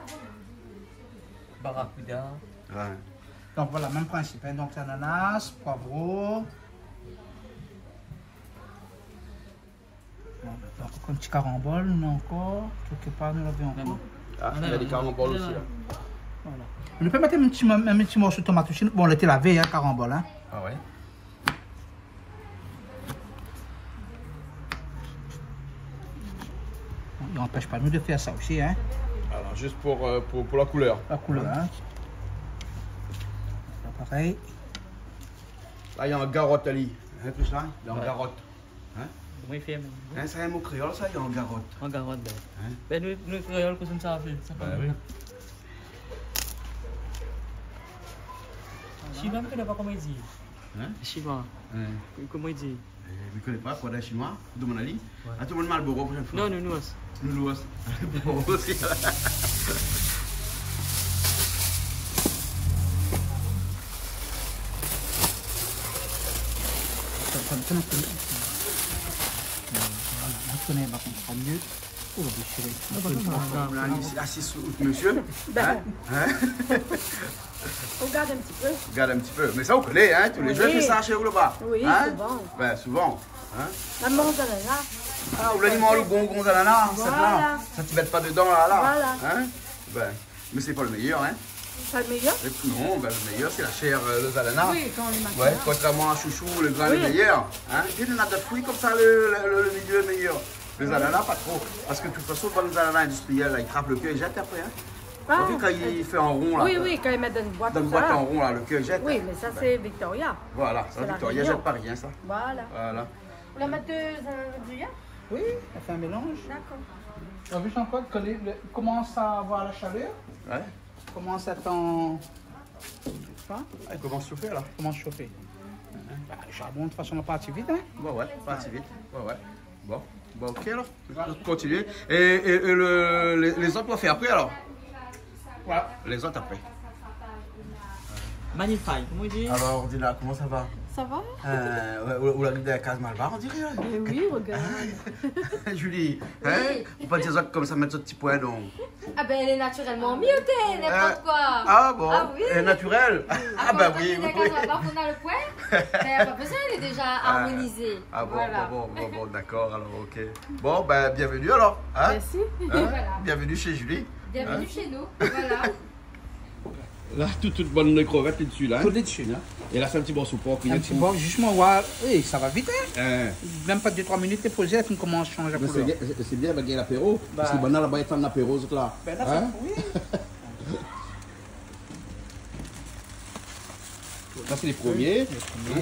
barracuda. Ouais. Donc voilà, même principe. hein. Donc ananas, poivreau. Donc un petit carambole, nous encore. Quelque part, nous l'avions encore. Ah, il y a des caramboles aussi. là. Voilà. On peut mettre un petit, un petit morceau de tomate aussi. Bon, on l'était lavé, hein, carambole. Hein. Ah ouais. Il n'empêche pas nous de faire ça aussi. Hein. Alors, juste pour, euh, pour, pour la couleur. La couleur. Hein. Pareil. Là, il y a un garotte, Ali. Hein, plus là, il y a un Ouais. garotte. Hein, c'est un mot créole, ça, il y a un garotte. En garotte, ben. Hein? Ben, nous, nous, que ça fait Ça Ben oui. Chinois, je ne connais pas comment il dit. Hein? Chinois, comment il dit Euh, Vous ne connaissez pas quoi d'un chinois? Tout le monde Ali Ah, tout le monde Malboro prochaine fois. Non, nous, nous. Nous, nous aussi. Bon, aussi. Ça, ça, ça, ça, ça. Voilà, on connaît, par contre, pas mieux. Oh, le déchiré. On a assis- assis sous monsieur. Hein? Hein? Regarde un petit peu. Regarde un petit peu. Mais ça, vous connaissez, hein? Tous les Oui. jeux font ça chez vous là-bas. Oui, hein? souvent. Ben, souvent. Hein? La. Ah, vous l'avez le d'ananas, c'est Voilà. là. Ça ne bête pas dedans, là, là. Voilà. Hein? Ben, mais c'est pas le meilleur, hein? Pas le meilleur Et Non, ben, le meilleur, c'est la chair euh, de ananas. Oui, quand on est maintenant. Ouais, contrairement à chouchou, le grain Oui. le meilleur. Hein? Il y a des fruits comme ça, le, le, le milieu est meilleur. Les ananas, pas trop. Parce que de toute façon, dans les ananas industriels, là, ils trappent le cœur et jettent après. Hein? Ah, Vous vu quand il fait en rond, là oui, oui, quand ils mettent dans une boîte Dans une boîte ça. en rond, là, le cœur jette. Oui, mais ça, c'est Victoria. Voilà, ça, Victoria, jette pas rien, ça. Voilà. Voilà. Vous la un gruyère Oui, ça fait un mélange. D'accord. On a vu encore que les, le- commence à avoir la chaleur, Ouais. Commence à être en. Quoi Ah, il commence à chauffer, là. Commence à chauffer. Bah, le charbon, de toute façon, on va partir vite. Hein. Ouais, ouais, pas assez vite. Ouais, ouais. Bon, bon ok alors. Continuez. Et, et, et le, les, les autres, on va faire après alors Voilà. Les autres après. Magnifique, comment il dit? Alors, Dina, comment ça va? Ça va euh, Ou la de la case Malbar, on dirait. hein? Eh Oui, regarde. Julie, hein? Faut pas dire ça comme ça, mettre ce petit point donc. Ah ben, elle est naturellement miotée, n'importe Euh, quoi. Ah bon? Ah oui. Elle est naturelle? Ah bah oui, oui. oui. Quand on a le point, mais pas besoin, elle est déjà harmonisée. Ah bon, voilà. bon, bon, bon, bon, d'accord, alors ok. Bon, ben bienvenue alors. Hein? Merci. Hein? Voilà. Bienvenue chez Julie. Bienvenue chez nous. Voilà. Là, toute, toute bonne de crevettes dessus là. Tout dessus. Hein. Et là, c'est un petit morceau porc. Un petit bon, justement, ouais. Oui, ça va vite. Hein. Hein. Même pas 2-3 minutes, t'es posé, elle commence à changer la couleur. bien, c'est- bien avec l'apéro, parce que Bah. maintenant là-bas, il y a un apéro, là. Ben là, Hein? ça, oui. Ça, c'est les premiers.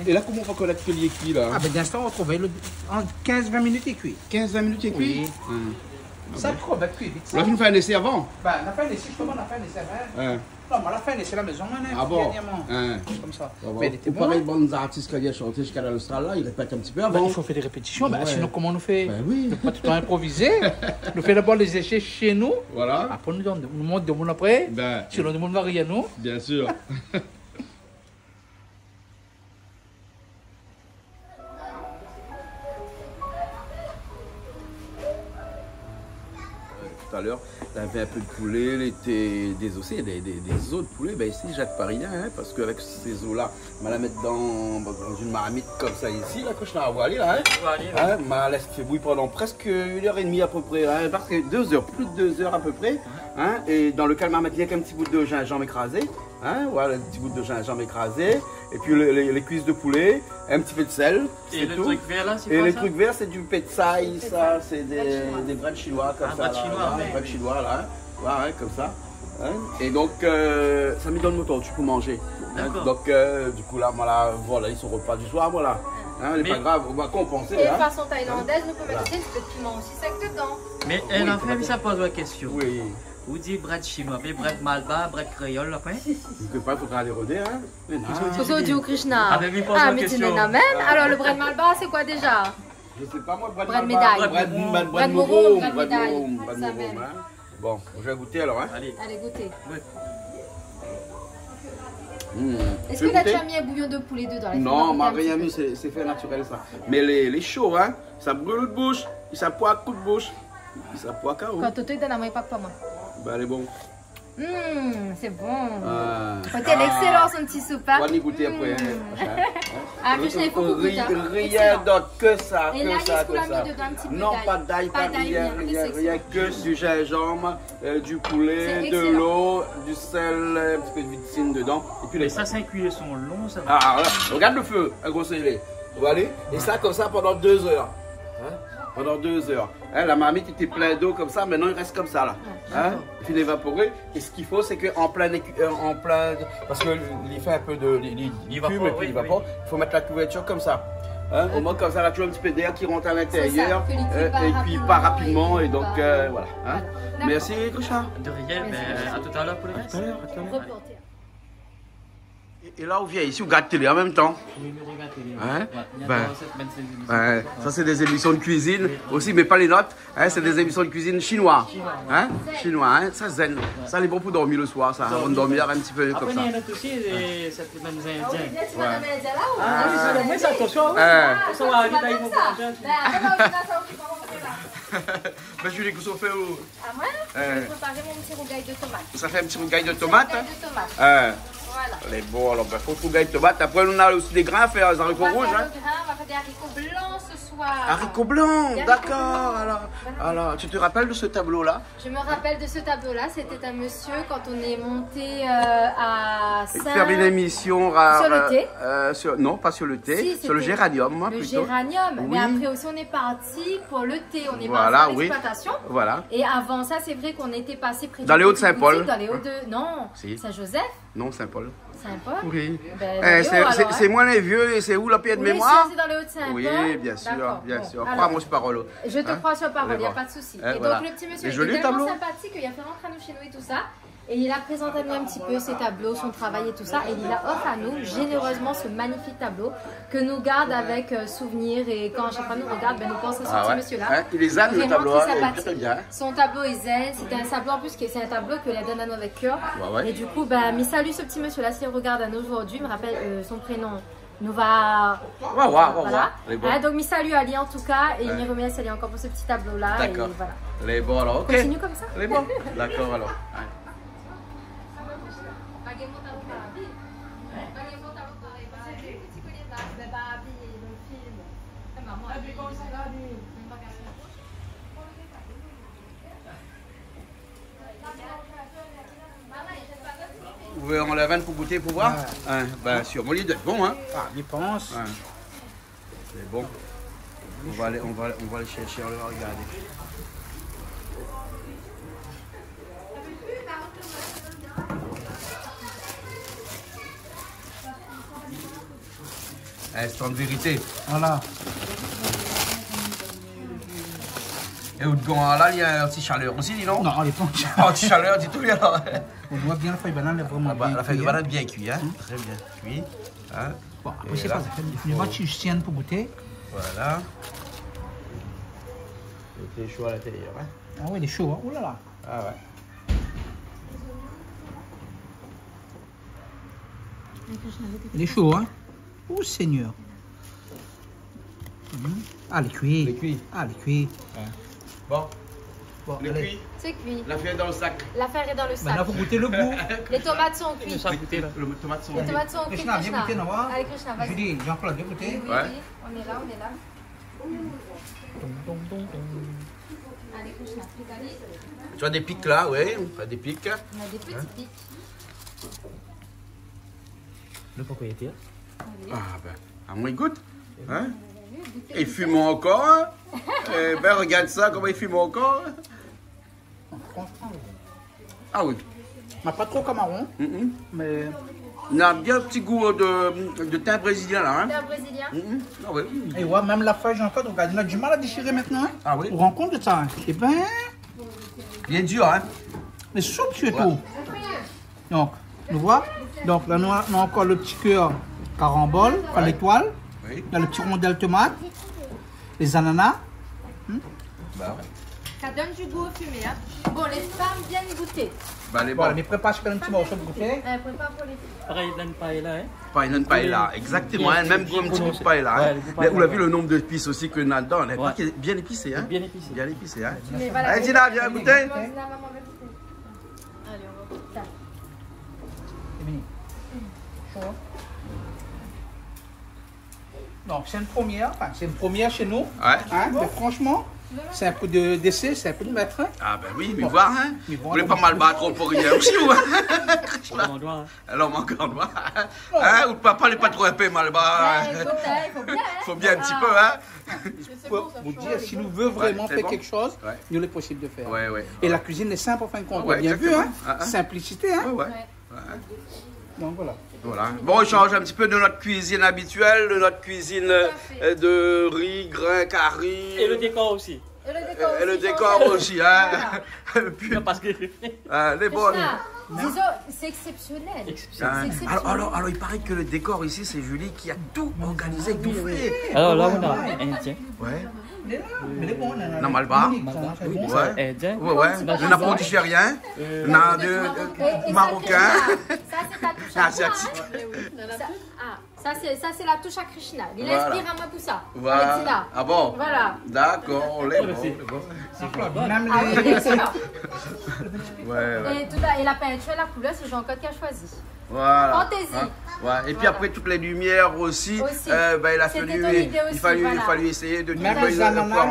Et là, comment on va que est cuit là? Ah ben d'instant, on retrouve le... en 15-20 minutes, il cuit. 15-20 minutes, il est cuit? Oui. Hum. Ça trop va cuire vite. Ça. Là, tu me fais un essai avant? Ben, on a fait un essai, justement, on a fait un essai. Hein. Hein. Non, mais on a fait un essai à la maison, hein, Ah bon? dernièrement. Hein. Comme ça. Ça va. Mais elle était Ou bonne. pareil, bonnes artistes qui viennent chanter jusqu'à l'Austral, là, ils répètent un petit peu Ben, avant. il faut faire des répétitions, ben, Ouais. sinon comment on nous fait? Ben oui. On peut pas tout le temps improviser. nous fait d'abord les essais chez nous, Voilà. après on nous, donne, on nous montre des mots après, Ben, si on nous demande rien nous. bien sûr. tout à l'heure, avait un peu de poulet, il était désossé, des, des, des os de poulet. Ben ici, Jacques pas rien, hein, parce qu'avec ces os-là, on va la mettre dans, dans une marmite comme ça ici, là, que je t'ai envoyé, là. Hein. Allez, Hein, m'a laissé fait bouillir pendant presque une heure et demie à peu près, hein, parce que deux heures, plus de deux heures à peu près. Hein, et dans lequel m'a mettre un petit bout de gingembre écrasé. Hein, voilà, un petit bout de gingembre écrasé. Et puis le- les, les cuisses de poulet, un petit peu de sel. Et c'est tout. truc vert là, c'est Et quoi les ça? trucs verts, c'est du petsai, ça, c'est des, des breads chinois comme Ah, ça. là, chinois, là, chinois, là. hein. Ouais, comme ça. hein? Et donc, euh, ça me donne le temps, tu peux manger. hein? Donc, euh, du coup, là, voilà, voilà, ils sont repas du soir, voilà. Hein, il n'est Mais- pas grave, on va compenser. Et de hein. façon thaïlandaise, nous pouvons mettre aussi un petit peu de piment aussi sec dedans. Mais elle Oui, a fait, ça pose la question. Oui. Vous dites bread mais bread malba, bread créole après Quelque part, il faudra aller rôder, hein. Pour ça, au Krishna. Ah, mais Ah, la mais tu n'en amènes Alors, le bread malba, c'est quoi déjà? Je sais pas moi, bread Bread Malba, médaille. bread- bread- bread Bread bread bread médaille. Bread Morum, même. hein. Bon, je vais goûter alors, hein. Allez. Allez, goûtez. Mmh. Est-ce que là, tu goûter? as mis un bouillon de poulet dedans Non, goûter m'a rien mis, c'est c'est fait naturel ça. Mais les, les chauds, hein, ça brûle de bouche, ça poids coup de bouche, ça poids KO. Quand tu te donnes à moi, pas pour moi. Ben, elle est bon. Hum, c'est bon. Ah. Côté l'excellent, son petit soupe. hein. On va y goûter après. Hum. hein. Ah, je n'ai pas. Rien d'autre que ça, Et que l'ail, ça, que ça. dedans un petit peu Non, pas d'ail, Pas pas d'ail, rien, rien, rien, que du gingembre, euh, du poulet, de l'eau, du sel, un petit peu de vitamine dedans, et puis les Les ça. 5 cuillères sont longs, ça va. Ah, voilà. regarde le feu, un gros scellé. Vous voyez Et ça comme ça pendant deux heures. Hein pendant deux heures. Hein, la marmite était pleine d'eau comme ça, maintenant il reste comme ça là. Hein il finit d'évaporer. Et ce qu'il faut, c'est qu'en plein, euh, en plein, parce que il fait un peu de, il, il, il vapore, fume et puis oui, il. Il faut mettre la couverture comme ça. Hein, au moins comme ça, là, tu as un petit peu d'air qui rentre à l'intérieur. euh, et puis pas rapidement. et Et donc euh, voilà. Hein. Voilà. Merci, Richard. De rien, ben, à tout à l'heure pour le reste. Et là, on vient ici, on regarde télé en même temps. Oui. Hein a Ben. Ouais, ça c'est des émissions de cuisine aussi, mais pas les notes. Hein, c'est des émissions de cuisine chinois. Hein, chinois, hein, ça zen. Ça les bon pour dormir le soir, ça, avant de dormir un petit peu comme Après, ça. il y en a aussi, Ah, oui, c'est mais c'est attention. va arriver, Ben, Julie, qu'est-ce qu'on fait où Ah, moi, je vais préparer mon petit rougail de tomate. Ça fait un petit rougail de tomates. Rougail de tomate. Voilà. Elle est bon, alors ben, faut rougail de tomates. Après, on a aussi des grains à faire, On haricots rouges. Hein. Le faire des haricots blancs ce soir. Haricots blancs, d'accord. Alors, alors, tu te rappelles de ce tableau-là? Je me rappelle de ce tableau-là, c'était un monsieur quand on est monté euh, à Saint... Faire une émission rare. Sur le thé euh, sur- Non, pas sur le thé, Si, sur le géranium, moi, Le plutôt. géranium. Oui. Mais après aussi, on est parti pour le thé. On est Voilà, parti en oui. exploitation. Voilà. Et avant ça, c'est vrai qu'on était passé près Dans les Hauts de petite Saint-Paul. boutique, Dans les hauts de... Non, Si. Saint-Joseph, Non, Saint-Paul. Saint-Paul. Oui. Ben, Eh, c'est moi les vieux et c'est où la pied de Oui, mémoire c'est dans les hauts de Saint-Paul. Oui, bien sûr, bien bon. sûr. Crois-moi sur parole. Je te Hein crois sur parole, il n'y a pas de souci. Eh, et voilà. donc le petit monsieur il était tellement sympathique qu'il a fait rentrer à nous chez nous et tout ça. Et il a présenté à nous un petit peu ses tableaux, son travail et tout ça. Et il a offert à nous généreusement ce magnifique tableau que nous garde avec euh, souvenir. Et quand à chaque fois nous regarde, ben, nous pensons à ce Ah petit ouais. monsieur-là. Hein, il les a, le tableau, très hein, très bien. Son tableau est zen. C'était un tableau en plus c'est un tableau que la donne à nous avec cœur. Ouais, ouais. Et du coup, ben, mais salut ce petit monsieur-là s'il regarde à nous aujourd'hui. Il me rappelle euh, son prénom. Nous va. On va voir, on va Voilà. voir. Les bons. Hein, donc, mis salut Ali en tout cas. Et Ouais. me remercie Ali encore pour ce petit tableau-là. Et D'accord. voilà. Les bons, alors. Continue comme ça. Les bons. D'accord, alors. Vous pouvez en la vanne pour goûter, pour voir Ouais. Hein, Ben, sûr. Mon lit doit être bon, hein Ah, j'y pense. Ouais. C'est bon. On va aller, on va, on va aller chercher, on va regarder. Instant de vérité. Voilà. Et au dedans, là, il y a un petit chaleur aussi, dis non Non, les planches. Un petit chaleur, dis tout bien alors. On voit bien la feuille de banane, elle est vraiment Ah bah, bien la feuille de cuite, hein. banane bien cuite, hein Très bien cuit. Hein Bon, après, c'est pas ça. Il faut tu tiennes pour goûter. Voilà. Et chaud à l'intérieur, hein Ah ouais, il est chaud. Hein. Oh là là. Ah ouais. Il est chaud, hein. Oh Seigneur. Mhm. Ah, les cuits. Les cuits. Ah, les cuits. Bon, Bon, les allez. cuits, C'est cuit. la feuille dans le sac. L'affaire est dans le Maintenant, sac. faut goûter le goût. Les tomates sont cuites. Là. Le tomate sont Les tomates sont cuites. Krishna, viens goûter, Nova. Allez, Krishna, vas-y. Julie, Jean-Claude, viens goûter. oui, Ouais. oui. On est là, on est là. Allez, Krishna. Tu as des pics là, oui, on a des pics. On a des petits pics. Le propriétaire. Ah ben, à moi il goûte. Hein? Et il fume encore. hein? Eh ben regarde ça, comment il fume encore. Ah oui. Mais pas trop camarón, Mhm. mais Il a bien un petit goût de, de thym brésilien là. Hein? Un brésilien. Mhm. Ah oui. Et ouais, même la feuille, Jean-Claude, regarde, il a du mal à déchirer maintenant. Hein? Ah oui. On rend compte de ça. hein? Eh ben, Bien dur, hein? les soupes surtout. Donc, nous vois? Donc là, nous nous a encore le petit cœur carambole, à l'étoile. Oui. Il y a le petit rondel tomate, les ananas. Bah ouais. Ça donne du goût au fumé. Hein. Bon, les femmes viennent goûter. Bah les bon. mais prépare un petit morceau pour goûter. Euh, prépare pour les filles. Pareil, dans le paella, hein. Pas une paella, exactement, Bien, hein, même un petit goût de paella. Ouais, Hein. Mais vous l'avez vu ouais. le nombre d'épices aussi que a dedans, Ouais. est bien épicé, hein Bien épicé. Bien épicé, hein Mais voilà. Allez, Tina, viens goûter. Va goûter. Allez, on va. Ça. Donc, c'est une première, enfin, c'est une première chez nous. Ouais. Hein, mais franchement, c'est un coup de d'essai, c'est un coup de maître. hein. Ah ben oui, mais voir, hein. Mais Vous voulez pas mal battre pour rien aussi, ou hein. Alors, mon grand doigt. Hein, ou papa n'est pas trop épais, mal bas. Il faut bien. un petit Ah. peu, hein. Pour vous dire, si nous veut vraiment faire quelque chose, nous il est possible de faire. Ouais, ouais. Et la cuisine est simple en fin de compte. Bien vu, hein. Ah, ah. Simplicité, hein Ouais, ouais. Ouais. Donc voilà. Voilà. Bon, on change un petit peu de notre cuisine habituelle, de notre cuisine euh, de riz, grains, caries. Et le décor aussi. Et le décor Et le aussi, décor aussi, hein. Puis, Parce que. euh, les bonnes. Disons, c'est exceptionnel. C'est exceptionnel. Alors, alors, alors, il paraît que le décor ici, c'est Julie qui a tout organisé, tout fait. Alors là, on a indien. Ouais. Mais il est bon, on a- Non, Malba. Bon. Ouais. Ouais, ouais. Il y en a pas d'Igérien, il y en a de, de ça, c'est ta touche à toi, Asiatique. hein. Ça, ah, ça, c'est, ça, c'est la touche à Krishna. Il Voilà. inspire à moi pour ça. Voilà. Ah bon? Voilà. D'accord, les bons, Merci. les bons. Même Ah oui, les-. Ouais, ouais. Et, tout la, et la peinture et la couleur, c'est Jean-Claude qui a choisi. Voilà. Fantaisie. Ouais. Et puis Voilà. après toutes les lumières aussi, Aussi. euh, ben, il a fallu, ton idée il aussi, fallu, voilà. il fallu essayer de les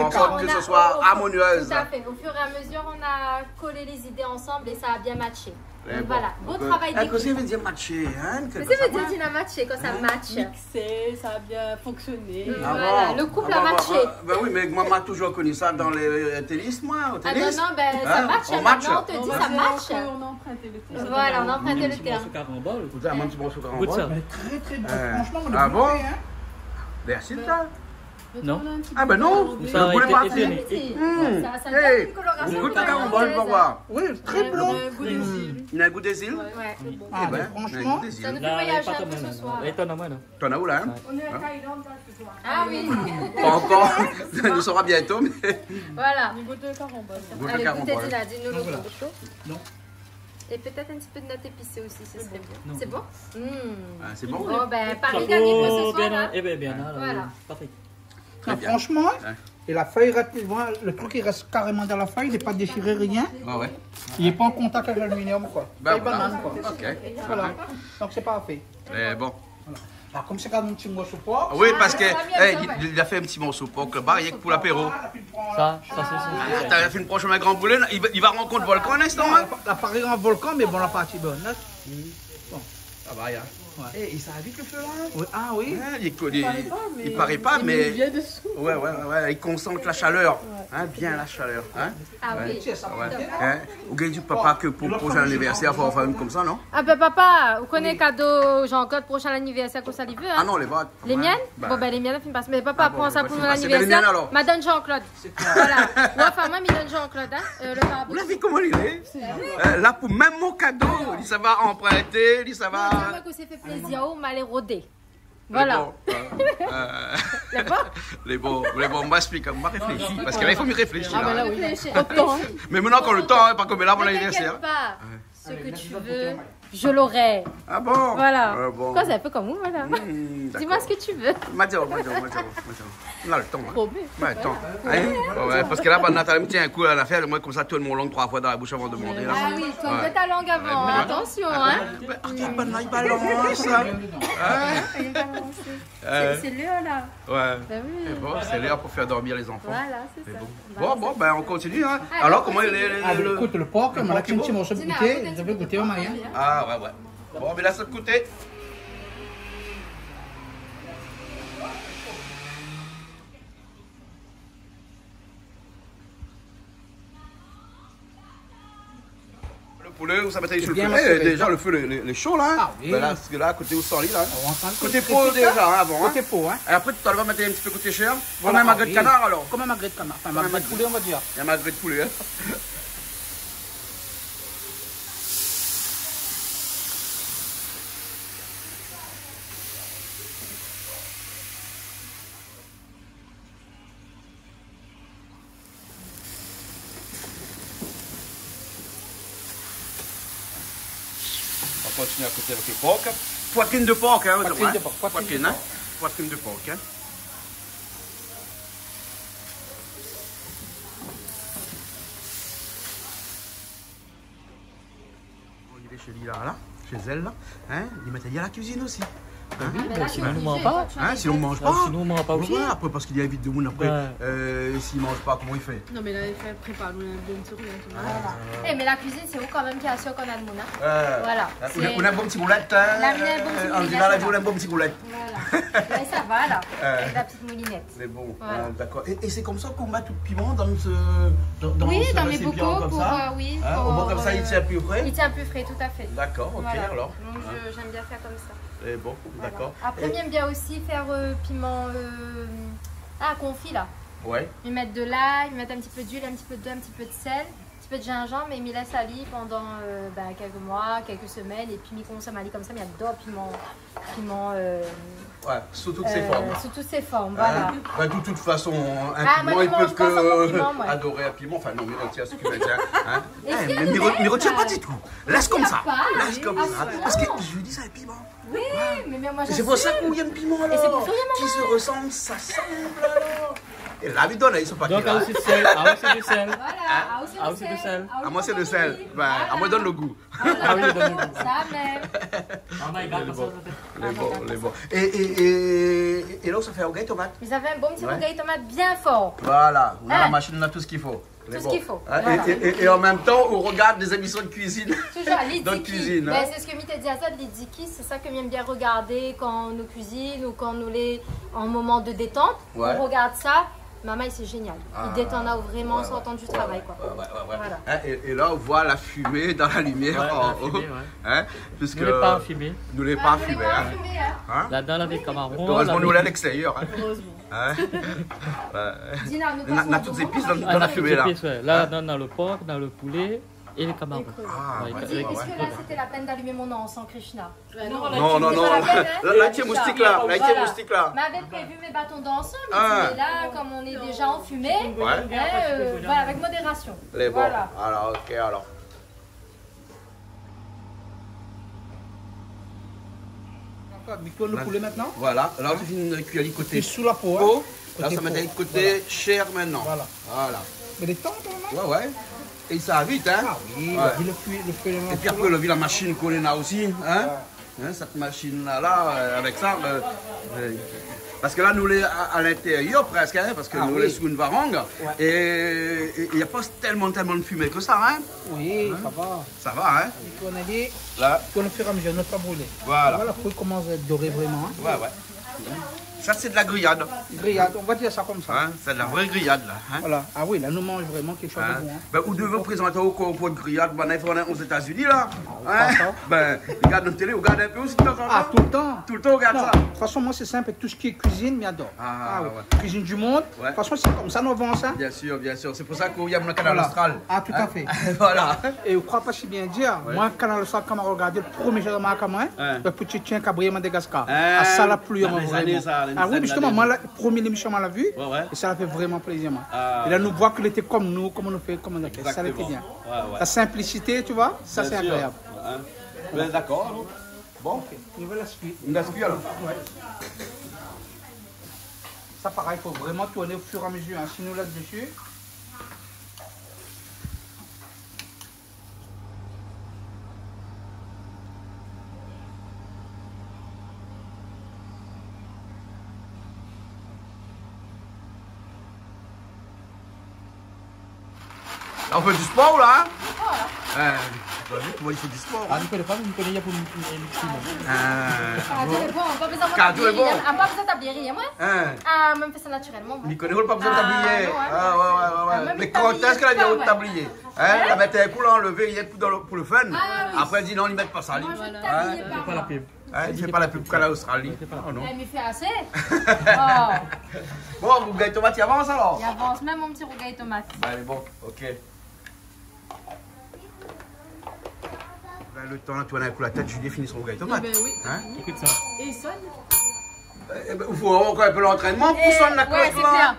en sorte que a- ce soit harmonieuse. Tout à fait. Au fur et à mesure, on a collé les idées ensemble et ça a bien matché. Eh bon. voilà, beau euh, travail eh, Qu'est-ce que d'équipe. ça veut dire matcher hein, Mais quelque ça veut chose dire qu'il a matché quand ça match. Mixé, ça a bien fonctionné. Mm. Ah Voilà, bon le couple Ah a bon, matché. bah, bah oui, mais moi, m'a toujours connu ça dans les euh, tennis, moi, au Ah non, non, ben ça Hein, match. on hein, match. On te dit ça match. On a emprunté le terme. Voilà, on a emprunté le. Mais très très bon. Euh, Franchement, on ah bon hein. Ça. Non. Ah ben non, Ça le. Mmh. Donne une coloration Goûte le carambola pour heureuse. voir. Oui, très bon. Il y a un goût des îles Ouais. Ah, Eh mais ben, il y a un franchement, goût des Ça îles. nous fait voyager pas un comme peu ce soir. Étonnamment, non. T'en as où là hein On est à Thaïlande ce soir. Ah oui. Pas encore, ça nous saura bientôt, mais Voilà. Niveau de carambole. goûte le Allez, goûtez, carambola. Dina, dis-nous le chaud. Non. Et peut-être un petit peu de note épicée aussi, ce serait bien. Non. C'est bon Mmh. Ah, C'est bon Bon, ben, Paris gagne ce soir. hein. eh bien, bien, là, Voilà. Parfait. Bien. franchement, Ouais. et la feuille reste, voilà, le truc il reste carrément dans la feuille, il n'est pas déchiré, rien. Ah ouais Il n'est pas en contact avec l'aluminium, quoi. Ben voilà. banane, quoi. Ok. Voilà. Donc c'est parfait. Eh bon. Alors comme c'est quand même un petit morceau porc, Oui, parce Ah, que ça va bien, eh, ça va. il, a fait un petit morceau que là-bas, rien que pour l'apéro. Ça, ça, c'est Ah, ça. T'as fait une prochaine grand boulet, il va, il va rencontrer Volcan un instant, hein La partie en volcan, mais bon, la partie bonne. hein. Ah bah, ya. Ouais. Eh, il s'arrête vite le feu là Oui, Ah oui Hein, il, il, il paraît pas, mais. Il vient dessous. Ouais, ouais, ouais, ouais, il concentre la chaleur. Hein, bien la chaleur. Hein Ah Ouais. oui. Ouais. bien. Hein Ou gagne du papa que pour le prochain anniversaire, il faut faire une comme ça, non? Ah ben papa, vous connaissez cadeau Jean-Claude prochain anniversaire qu'on ça lui veut Ah hein non, les votes. Les miennes? Bon ben les miennes, elles finissent pas. Mais papa Ah bon, prend ça bah, pour mon bien les anniversaire. miennes, alors. Madame Jean-Claude. Voilà. Ouais, enfin moi, me donne Jean-Claude. Hein. Euh, le Vous parapluie. l'avez vu comment il est? Euh, Là, pour même mon cadeau, il ça va emprunter, il ça va. Moi, que c'est fait plaisir, oh, m'aller rôder. Voilà. Les bons, euh, euh, Les bons les bons, les bons, m'explique, m'a réfléchi. Parce que là, il faut m'y réfléchir. Ah ben là. là, oui. Mais maintenant, quand le temps, hein, pas comme là, mon Ne anniversaire. pas. Ce que tu veux, je l'aurai. Ah bon Voilà. Ah bon. Quoi, c'est un peu comme vous, voilà. Hmm, Dis-moi ce que tu veux. Mathéo, Mathéo, Mathéo, Mathéo. On a le temps. Hein. Promis. Ouais, attends. Hein? Ouais, parce que là, bah, Nathalie me tient un coup à l'affaire, moi, comme ça, tourne mon langue trois fois dans la bouche avant de demander. Là. Ah oui, toi, Ouais. ta langue avant. Ouais. Attention, hein. Il balance. hein. C'est l'heure, là. Ouais. Ben oui. Et bon, c'est l'heure pour faire dormir les enfants. Voilà, c'est ça. bon. Voilà, Bon, bon, ben on continue. Hein. Allez, Alors, comment il est Ah, écoute, le porc, on a un petit morceau de goûter, je vais goûter au moyen. Ah, ouais, ouais. Bon, mais là, ça te coûter. Le poulet, vous savez, sur le macéré. Eh, déjà, le feu, le, le- chaud, là. hein. Ah oui. Ben là, là, côté au là. On va entendre Côté peau, déjà, hein, avant. Hein. Côté peau, hein. Et après, tout à l'heure, on va mettre un petit peu côté cher. Voilà, Comme un magret de canard, alors. Comme un magret de canard. Enfin, magret de poulet, on va dire. Il y a un magret de poulet. hein. On va continuer à côté avec le porc. Poitrine de porc, hein, Poitrine de porc, poitrine hein. Poitrine de porc, hein. chez lui là, là, chez elle là. Hein, il mettait à la cuisine aussi. T'es on mange pas. Hein, si on mange Ah, pas. sinon, on mange pas aussi. Ouais, après parce qu'il y a vite de monde après. Ouais. Euh, S'il mange pas, comment il fait? Non, mais là, il fait prépare-nous la bonne souris. hein. Voilà. Eh, mais la cuisine, c'est où quand même qui assure qu'on a de monde. hein. Euh, Voilà. On a, C'est- on a un bon petit boulette. Hein, on a un bon petit boulette. Là, ça va, là. Euh. Avec la petite moulinette. C'est bon, Voilà. D'accord. Et, et c'est comme ça qu'on met tout le piment dans ce dans, dans Oui, ce dans mes bocaux comme pour, ça. euh, oui, Hein, pour, Au moins comme ça, il euh, tient plus frais. Il tient plus frais, tout à fait. D'accord, ok Voilà. alors. Donc, Hein. j'aime bien faire comme ça. Et bon, Voilà. d'accord. Après, Et- j'aime bien aussi faire euh, piment ah, confit là. Ouais. Ils mettent de l'ail, ils mettent un petit peu d'huile, un petit peu d'eau, un petit peu de sel, un petit peu de gingembre et laissent à lit pendant euh, bah, quelques mois, quelques semaines. Et puis, ils consomment à lit comme ça, mais j'adore piment, piment euh, Ouais, sous toutes ses euh, formes. sous toutes ses formes. Voilà. Hein bah, de toute façon, un Ah, moi, piment, il peut que piment, moi. adorer un piment. Enfin, non, mais retire ce que tu veux dire. Hein. Eh, mais l'ail, retire pas ça du tout. Laisse comme ça. Laisse comme ah, ça. Parce que je lui dis, c'est un piment. Oui, mais moi, C'est pour ça qu'il y a un piment alors. Et c'est pour ça Qui se ressemble, ça semble alors. Et là, il donne, ils sont pas Donc, ah, là. aussi de sel. Ah, aussi du sel. Voilà, ah, aussi Ah, le le sel. sel. À moi, c'est le sel. À moi, donne le goût. Ah oui, même. Ah, my God, ça, ça. Les bons, les bons. Et, et, là, ça fait au gars tomate? Vous avez un bon petit Ouais. tomate bien fort. Voilà, on a la Hein. machine, on a tout ce qu'il faut. Tout ce qu'il faut. Hein, Voilà. et, et- et en même temps, on regarde des émissions de cuisine. Toujours, les Dans la dikis. cuisine, hein. Ben, c'est ce que Mita dit à ça, c'est ça que j'aime bien regarder quand nous cuisine ou quand nous les en moment de détente. Ouais. On regarde ça. Maman, c'est génial. Ah. Il détend là vraiment Ouais, sortant du ouais, travail. ouais, Quoi. ouais, ouais, ouais, ouais. Voilà. Hein, et, et là, on voit la fumée dans la lumière Ouais, en la haut. fumée, ouais. Hein, puisque Nous, pas enfumés. nous Ah, pas fumés. voir Hein. fumer, hein. Hein. Là-dedans, avec camarons. Heureusement, nous, on est à l'extérieur. Hein. Heureusement. Ouais. Dina, nous On a- on a passons toutes au ces bon pistes moment. dans- Ah, la là, fumée, là. ouais. Là, dans le porc, dans le poulet et les. Ah, Ouais, ouais, Est-ce que là, c'était la peine d'allumer mon nom sans Krishna Ouais, non, Non, non, non. hein Là, moustique là. Là, Voilà. moustique là. m'avait prévu mes bâtons dansants, mais Ah. là, comme on est déjà en fumée, hein, euh, voilà, avec modération. Les bons. Voilà. Alors, ok, alors. Micro le poulet maintenant. Voilà, là, on fait une cuillère côté Et sous la peau. hein. Là, Côté ça met des côté chair maintenant. Voilà. Voilà. Mais des temps, quand même. Ouais, ouais. Et ça va vite, hein. Ah oui, Ouais. le fuit. Et puis après, on a vu la machine qu'on a aussi. Hein? Hein, cette machine-là, là, euh, avec ça. euh, euh, parce que là, nous, les, à, à l'intérieur presque, hein, parce que Ah nous, oui. les sous une varangue. Ouais. Et il n'y a pas tellement, tellement de fumée que ça, hein. Oui, ça va. Ça va, hein. Et qu'on a dit, Là, qu'on le fur et à mesure, ne pas brûler. voilà. Voilà, pour commence à être doré vraiment. hein. Ouais, ouais. Ça, c'est de la grillade. Grillade, on va dire ça comme ça. Hein? C'est de la vraie grillade, là. Hein? Voilà. Ah oui, là, nous mange vraiment quelque chose Hein? de bon. hein. Ben, vous devez vous présenter au concours de grillade ben, on est aux États-Unis là. Hein? ça. Ben, regarde notre télé, regarde un peu aussi de temps en temps. Ah, tout le temps Tout le temps, regarde Non, ça. de toute façon, moi, c'est simple. Tout ce qui est cuisine, j'adore. Ah, oui. ouais. Cuisine du monde. Ouais. De toute façon, c'est comme ça, nous avons ça. Bien sûr, bien sûr. C'est pour ça qu'il y a le canal Voilà. austral. Ah, tout à Hein? fait. voilà. Et vous ne croyez pas si bien dire, moi, on ça, quand on regarde le premier jour de ma caméra, le petit chien cabrier Madagascar. Hein, Ah, ça l'a plu, dans Ah oui, justement, moi, la première émission, on l'a vu. Ouais, ouais. Et ça l'a fait vraiment plaisir, moi. Ah. Et là, nous voir qu'il était comme nous, comme on le fait, comme on le fait. Ça l'était bien. Ouais. La simplicité, tu vois, ça, c'est agréable. Hein? Ben, D'accord. Bon, Il veut la suite. on a suivi alors. Ça, pareil, il faut vraiment tourner au fur et à mesure. Hein. Sinon, là-dessus, Là, on fait du sport là. Hein? Euh, bah, vu comment il faut du sport. Ah, ne connaissez pas, vous ne connaissez pas pour mixer. Euh, Ah, tout est bon, on pas besoin de tablier, bon. hein. pas besoin de tablier, moi. hein? Ah, même fait ça naturellement. moi. Il connaît pas besoin de Ah, tablier. hein. Ah, ouais, ouais, ouais, Ah, Mais quand est-ce qu'elle a ouais. tablier Hein Elle mettait un coup là, enlevé, il y a pour le fun. Ah. Après, elle dit non, ils mettent pas ça. Moi, je Hein? pas. Pas la pub. Hein, il fait pas la pub qu'à l'Australie. Oh, non. Elle me fait assez. Oh, Bon, gagnez tomate, il avance alors il avance même mon petit rougail tomate. Bah, Allez, bon, ok. Ben, le temps là, tu en as un coup la tête, Julien finit son rougail Ah tomate. ben oui. Hein Écoute ça. Et il sonne Eh ben, Il faut encore un peu l'entraînement pour Et- sonner la Eh, Ouais, cloche c'est là. clair.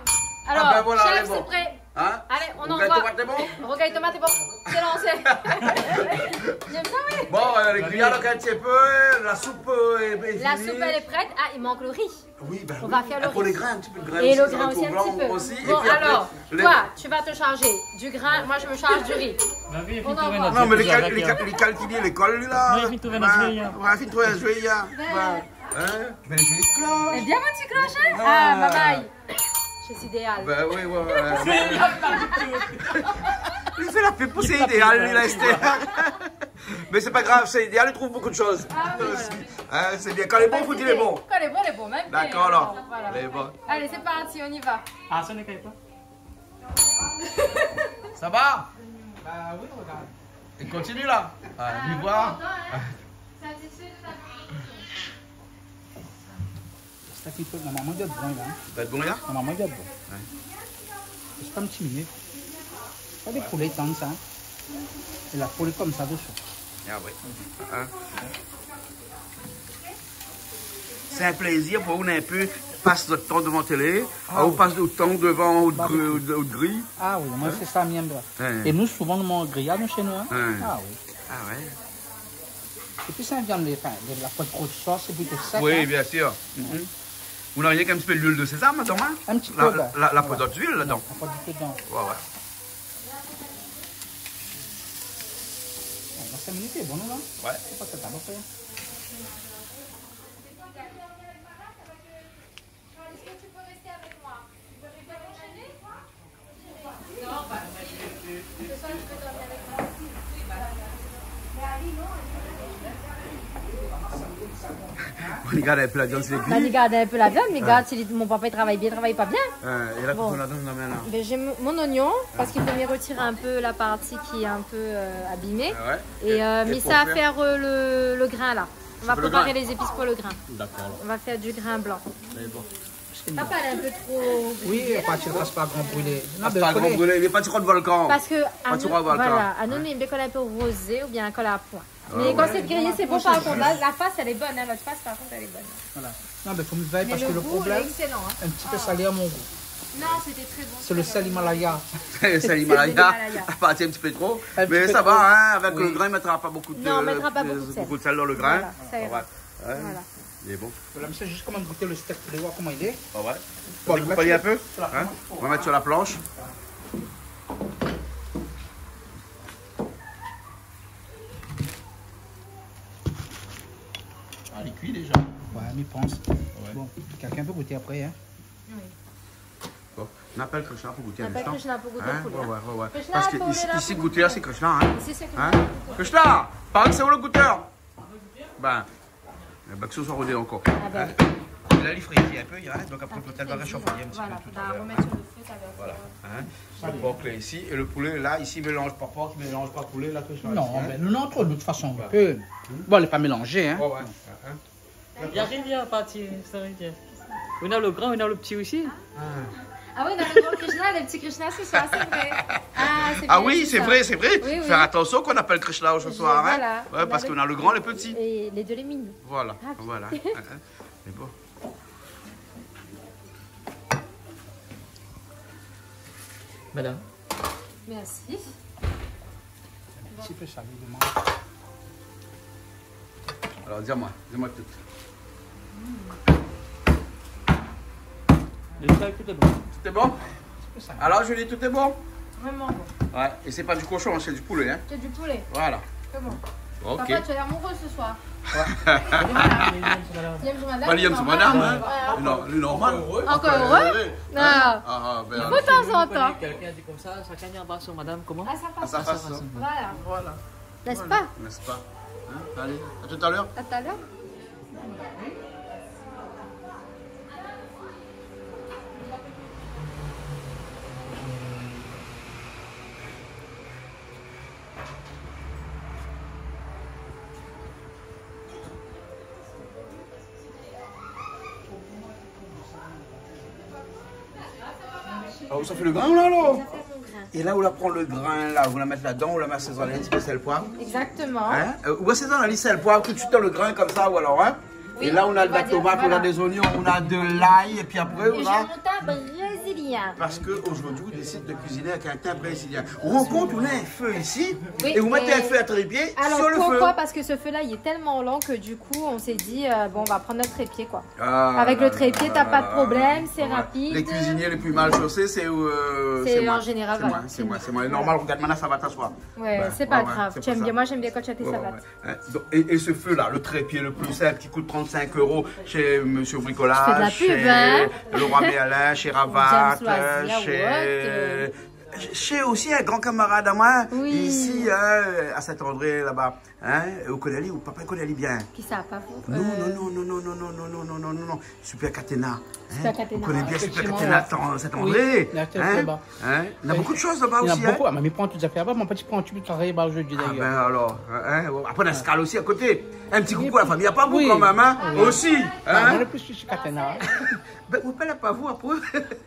Alors, Ah ben voilà, chef, allez, bon. c'est prêt. Hein Allez, on Rougail envoie. tomate, c'est bon Rougail tomate est bon. C'est lancé. J'aime ça, oui. Bon, euh, les grillades un petit peu, la soupe euh, est, La soupe, elle est prête. Ah, il manque le riz. Oui, ben On oui. va faire le Et Pour les grains, un petit peu de grains Et le grain aussi un petit peu. aussi. Bon, après, alors, les- toi, tu vas te charger du grain. Moi, je me charge du riz. Bah On Non, mais les, épouse cal avec les, elle. cal les calculer l'école, lui, là. Faut trouver un juillet. Ben, hein, des cloches. Eh bien, mon petit clochette Ah. Ah, bye bye C'est idéal. Ben oui, ouais, ouais. Il fait la pour c'est idéal, lui, là. Mais c'est pas grave, c'est idéal, il trouve beaucoup de choses. Ah, oui, voilà. Hein, c'est bien, quand il est bon, faut qu'il est bon. Quand il est bon, il est bon. Même D'accord, alors. Voilà. Il est bon. Allez, c'est parti, on y va. Ah, ça n'est pas. Ça va? Bah oui, regarde. Il continue, là. Ah, lui voir. C'est un petit peu. Normalement, il y a de bon là. hein. Va être bon, là Normalement, il y a de bon. C'est pas un petit minute. Pas des poulets tant que ça. hein. Et la poulet comme ça dessous. Ah ouais. Hein? C'est un plaisir pour vous un peu passe notre temps devant la télé, Ah on oui. passe notre temps devant haute Bah, haute- haute grille. Ah oui, moi c'est ça, mienne. Hein. Et nous, souvent, nous mangons grillade chez nous. hein. Hein. Ah oui. Ah ouais. Et puis, ça vient de, de la pas trop de sauce, c'est plutôt sec. Oui, hein. bien sûr. Mhm. Vous n'auriez qu'un petit peu d'huile de sésame dedans, hein? Un petit La, peu, là. la, la Voilà. poudre d'huile là-dedans. On pas du tout dedans. Ouais, ouais. 5 minutes, c'est bon, non Ouais. C'est pas ça, t'as pas fait. Est-ce que tu peux rester avec moi Tu peux bien enchaîner On regarde un peu la viande, c'est il garde un peu la viande, mais regarde, si mon papa il travaille bien, il travaille pas bien. Et là, Bon. on la donne dans la main là. Ben, j'ai mon oignon, parce qu'il faut me retirer un peu la partie qui est un peu euh, abîmée. Ah ouais. Et, euh, mais ça à faire- euh, le, le grain là. On va préparer les épices pour le grain. D'accord. On va faire du grain blanc. Papa, elle est un peu trop. Oui, pas tu ne passes pas grand brûlé. Non, Ah, mais pas le grand brûlé, il pas sur de volcan. Parce que nous, vois, voilà. à nous, bien qu'on ait un peu rosé ou bien qu'on a à point. Ah Mais quand c'est grillé, c'est bon par contre. La face, elle est bonne. Hein. Notre face, par contre, elle est bonne. Voilà. Non, mais il faut me veiller Mais parce le que le goût problème, est excellent. Hein. un petit peu salé à mon goût. Non, c'était très bon. C'est le sel Himalaya. c'est l'Himalaya. l'Himalaya. À partir un petit peu trop. Un Mais ça va, trop. hein. Avec Oui. le grain, il ne mettra pas beaucoup de, Non, on mettra pas beaucoup de sel. beaucoup de sel dans le grain. Voilà, Ouais. Ouais. Il est bon. Voilà, mais c'est juste comment goûter le steak pour voir comment il est. Ah ouais. Bon, On le découpe un peu hein On va mettre sur la planche. Ah, il est cuit déjà. Ouais, mais pense. Bon, quelqu'un peut goûter après. Hein. Bon, on appelle Krishna pour goûter On un appelle instant. Krishna pour goûter Hein le poulet, Ouais, ouais, ouais. Krishna, Parce que pour ici, ici pour goûter là, c'est Krishna. Hein C'est ce que Hein Krishna Parle c'est où le goûteur? Ben, ben que ce soit rodé encore. Ah ben. Hein Là, il frétille un peu, hein, donc après peut-être va réchauffer un petit Voilà, peu tout on à remettre sur le feu, ça va. Voilà. Hein le porc là ici et le poulet là, ici il mélange pas porc, il mélange pas poulet là, Krishna. Non, ici, hein. mais nous, non, trop, de toute façon, on peut. Bon, elle n'est pas mélangée. Hein. Ouais. Hein Il y a rien à partir, vrai. que- On a le grand, on a le petit aussi. Ah oui, dans le grand Krishna, les petits Krishna ce soir, c'est vrai. Ah, c'est Ah bien, oui, c'est vrai, c'est vrai. Oui, oui. Faire attention qu'on appelle Krishna ce soir. Hein voilà. ouais, On parce qu'on le- a le grand et le petit. Et les deux les mines. Voilà, Ah, voilà. Hein, hein. C'est beau. Madame. Merci. Petit moi. Alors dis-moi, dis-moi tout. Le tout est bon. Tout est bon Alors Julie, tout est bon Vraiment bon. Ouais, et c'est pas du cochon, c'est du poulet. Hein C'est du poulet. voilà. C'est bon. Ok. Papa, tu as l'air amoureux ce soir. Madame. Liam Soumadam. Pas Liam Soumadam, hein. Non, le normal. Encore heureux Ah, Ah. ah, ben, De temps en temps. Quelqu'un dit comme ça, ça gagne en sur madame, comment sa à façon. sa façon. Voilà. Voilà. N'est-ce pas N'est-ce pas? Hein Allez, à tout à l'heure. À tout à l'heure. Où ça fait le grain là, là. Et là où la prend le grain, là, vous la mettez là-dedans, ou la met assaisonner un petit peu sel poivre. Exactement. Hein euh, Ou assaisonner le sel poivre, tout de suite dans le grain comme ça, ou alors, hein Oui, Et là, on a de on la tomate, on a des oignons, on a de l'ail, et puis après, Et on a. brésilien. Parce qu'aujourd'hui, on décide de cuisiner avec un thym brésilien. On a un feu ici, Oui, et vous mettez et- un feu à trépied Alors sur le feu. pourquoi Parce que ce feu-là, il est tellement lent que du coup, on s'est dit, euh, bon, on va prendre notre trépied, quoi. Ah, Avec le trépied, t'as pas de problème, c'est rapide. Les cuisiniers les plus mal chaussés, c'est euh, C'est en général, C'est voilà. moi, c'est moi, c'est moi. Normal, regarde maintenant, ça va t'asseoir. Ouais, c'est pas ouais, grave. bien, moi j'aime bien quand tu as tes Ouais, savates. Hein, Et, et ce feu-là, le trépied le plus simple qui coûte 35 euros chez Monsieur Bricolage, chez hein. Leroy Merlin, chez Ravat, Chez... what, euh. Chez aussi un grand camarade à moi, Oui. ici, hein, à Saint-André, là-bas. Hein, au Conali, ou papa Conali bien. Qui ça, pas vous Non, Euh, non, non, non, non, non, non, non, non, non, non, non, Super Catena. Super Hein, Catena. Vous connaissez bien Super Catena Saint-André. Hein, hein. Il y a beaucoup de choses là-bas Il y aussi. a beaucoup. Ah, mais prends tout à fait là-bas. Mon petit prend un tube de travail bah, aujourd'hui Ah d'ailleurs. ben alors, hein, après on a Scal aussi à côté. Un petit coucou à la famille, il n'y a pas vous quand même, hein Aussi, Ah, hein on est plus chez Catena. Ben vous ne pas vous après.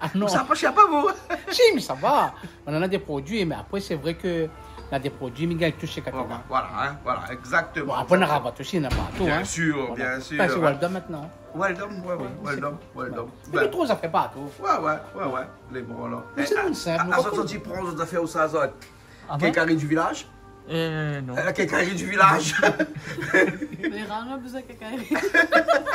Ah non. Vous s'approchez pas vous. si, mais ça va. On en a des produits, mais après, c'est vrai que la dépôt Miguel touché Katina. Voilà, hein, voilà, exactement. Bon, après, on a touché, on a partout. Bien hein. sûr, voilà. bien sûr. C'est Waldom maintenant. Waldom, ouais, ouais, Waldom, Waldom. Mais le trou, ça fait pas tout. Ouais, ouais, ouais, ouais, les bons là. Mais c'est une simple. À 70 prends, on a fait au Sazot. Quelqu'un du village? Euh, non. La cacaillerie du village? Mais rien besoin de cacaillerie.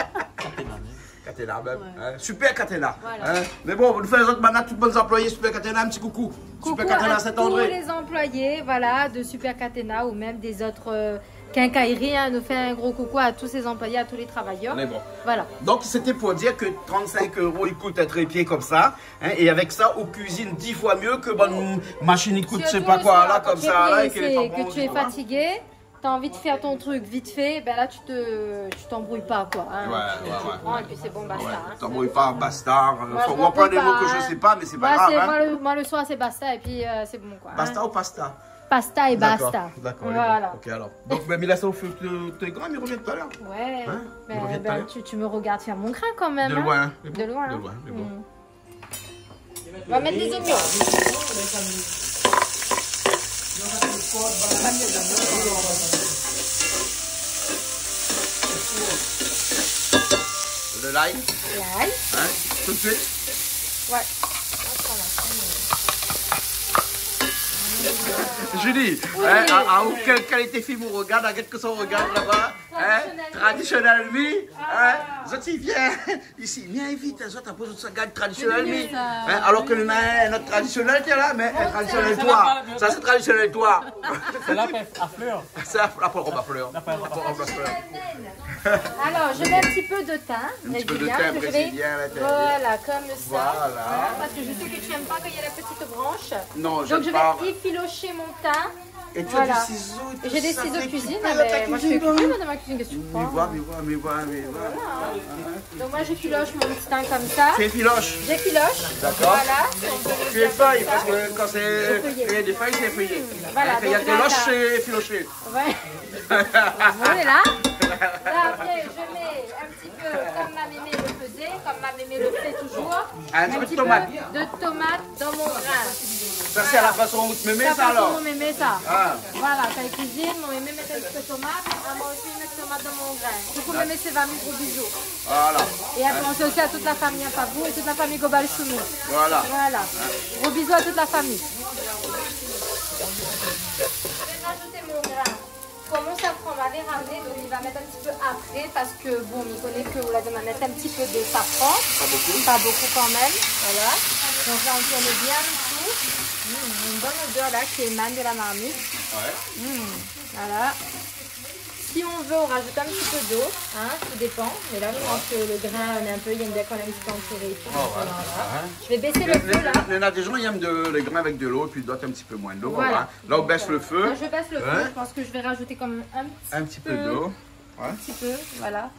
Ouais. hein. Super. Voilà. hein. Mais bon, nous faisons les autres maintenant, toutes bonnes employés, Super Catena, un petit coucou. Coucou Super Catena à tous Saint-André. les employés voilà, de Super Catena ou même des autres euh, quincailleries. hein. Nous fait un gros coucou à tous ces employés, à tous les travailleurs. Est bon. Voilà. Donc c'était pour dire que 35 euros il coûte un trépied comme ça. et avec ça, on cuisine 10 fois mieux que bonne machine il coûte je sais pas quoi là comme ça là et que bon, tu es fatigué, tu as envie de faire ton truc vite fait, ben là tu te tu t'embrouilles pas quoi. hein. Ouais, ouais, tu ouais. prends et puis c'est bon basta. Ouais, hein. t'embrouilles pas, euh, Moi, faut m'embrouille des mots que je hein. sais pas, mais c'est pas grave. hein. moi, le, moi, le soir c'est basta et puis euh, c'est bon quoi. hein. Basta ou pasta? Pasta et basta. D'accord. Voilà. Ok alors. Donc, ben, mais là, ça au feu t'es grand, mais il revient tout à l'heure. Ouais. Hein? Ben, Il ben, tu, tu me regardes faire mon grain quand même. De hein. loin. De loin. De hein. loin, mais bon. Mm. On va mettre des oignons. Ada lain? Lain. Ha? Tutup. What? Julie, Oui. hein, à, à quelle qualité film on regarde, à quelque chose on regarde là-bas, hein, traditionnel, oui, hein, Zot, il vient, ici, viens vite, Zot, après, Zot, ça gagne traditionnel, oui, hein, alors que le nain, notre traditionnel, t'es là, mais traditionnel toi, ça c'est traditionnel toi, C'est là à fleur. c'est la robe à fleurs, la robe à fleurs. Alors, je mets un petit peu de thym. Un petit peu de thym que je vais- brésilien, Voilà, comme ça. Voilà. Parce que je sais que tu n'aimes pas qu'il y ait la petite branche. Non, Donc, je pas. vais effilocher mon thym. Et tu Voilà. as des ciseaux et tout J'ai des ciseaux t'es cuisine. ah ben, moi, je suis occupée hein. moi, dans ma cuisine. Qu'est-ce que tu Mais crois voilà, mais voilà, mais voilà, mais voilà. Donc, moi, j'effiloche mon petit thym comme ça. C'est filoche. J'effiloche. D'accord. Voilà. on Tu es faire feuille, comme parce que quand c'est Feuillé. il y a des feuilles, c'est feuillé. Voilà, quand il y a des là, loches, c'est filoché. Ouais. Voilà. Là, après, je mets un petit peu, comme ma mémé le faisait, comme ma mémé le fait toujours, Un petit peu de tomate. de tomate dans mon grain. Ça, c'est à la façon où tu me mets Ça ça alors. mon mémé ça. Ah. Voilà, il cuisine, mon mémé met un petit peu de tomate, à moi aussi je mets de tomate dans mon grain. Du coup, mémé c'est 20 000 gros bisous. Voilà, Et on sait aussi à toute la famille à Pabou et toute la famille Gobal Soumou. voilà. Voilà. Gros bisous à toute la famille. Je vais rajouter mon grain. Comme mon safran m'avait ramené, donc il va mettre un petit peu après parce que bon, il connaît que vous l'avez mettre un petit peu de safran. Pas beaucoup. Pas beaucoup quand même. Voilà. Donc là, on tourne bien le tout. Mmh, une bonne odeur là qui émane de la marmite. Ouais. Mmh, voilà. Si on veut, on rajoute un petit peu d'eau, hein, tout dépend. Mais là, je pense que le grain, on est un peu, il y a quand même un petit peu entouré. et. Oh. Voilà. Je vais baisser le feu là. les- Il y en a des gens qui aiment de, les grains avec de l'eau, puis d'autres un petit peu moins d'eau. Voilà. Voilà. Là, on baisse le feu. Là, je baisse le feu. Ouais. Je pense que je vais rajouter comme un petit, Un petit peu d'eau. un petit peu. Voilà.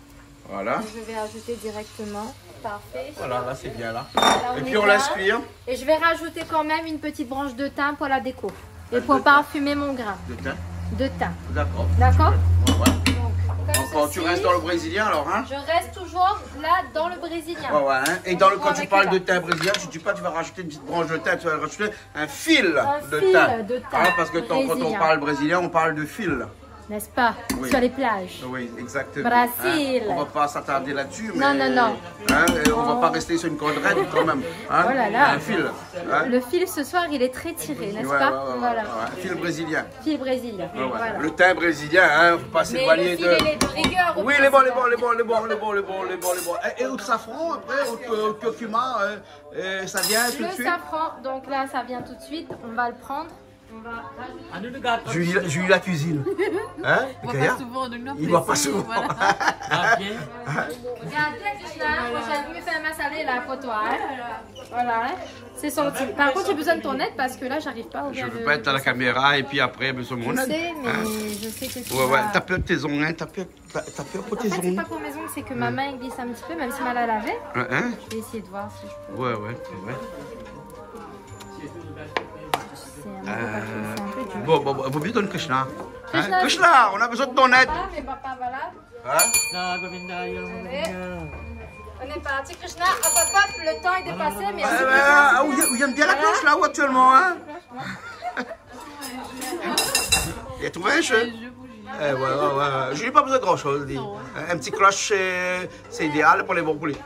Voilà. Je vais ajouter directement. Parfait. Voilà, là, c'est bien là. Là, Et puis, on laisse cuire. Et je vais rajouter quand même une petite branche de thym pour la déco. Et pour parfumer mon grain De thym. de thym. D'accord. D'accord Ouais, Encore, tu restes dans le brésilien alors, hein Je reste toujours là dans le brésilien. Ouais, ouais, hein. Et dans le, quand tu parles le de thym brésilien, tu dis pas tu vas rajouter une petite branche de thym, tu vas rajouter un fil Un de fil thym. de thym Hein, parce que quand, on parle brésilien, on parle de fil. N'est-ce pas Oui. Sur les plages. Oui, exactement. Brésil. Hein, On va pas s'attarder là-dessus, Non, non, non. hein, on va pas rester sur une corde raide quand même. Hein, Oh là là. Un fil. hein. Le fil ce soir, il est très tiré, n'est-ce Ouais, pas ouais, ouais, Voilà. Fil brésilien. Fil brésilien. Voilà. Le teint brésilien, hein, faut pas s'éloigner le de. il rigueur. Oui, les bons, les bons, les bons, les bons, les bons, les bons, les bons, les bons. Et, et au safran, après, au, curcuma, euh, euh, ça vient tout de Le suite. safran, donc là, ça vient tout de suite. On va le prendre. Le gars, Julie, Julie la cuisine. Hein On voit Gaïa pas souvent, donc nous Il voit pas souvent. voilà. me fais un massalé là pour toi. Hein. Voilà, hein. c'est sorti. Par contre, j'ai besoin de ton aide parce que là, j'arrive pas à Je veux pas être à la caméra et puis après, besoin de Je mon aide. sais, mais je sais que tu Ouais, ouais, t'as peur de tes ongles, hein, t'as peur, peur pour En tes fait, c'est ongles. pas pour mes ongles, c'est que ma main glisse un petit peu, même si mal à laver. Je vais essayer de voir si je peux. Ouais, ouais, ouais. Bon, bon, bon, vaut mieux Krishna. Hein? Krishna, Krishna, on a besoin de ton aide. Ah, mais papa, voilà. Hein. On est parti, Krishna. Hop, hop, hop, le temps est dépassé, mais. Ah, il y a- bien la cloche là, où actuellement, hein Il a trouvé un jeu Je bougie. Eh ouais, ouais, ouais. Je n'ai pas besoin de grand chose, dis. Un petit cloche, c'est idéal pour les bons poulets.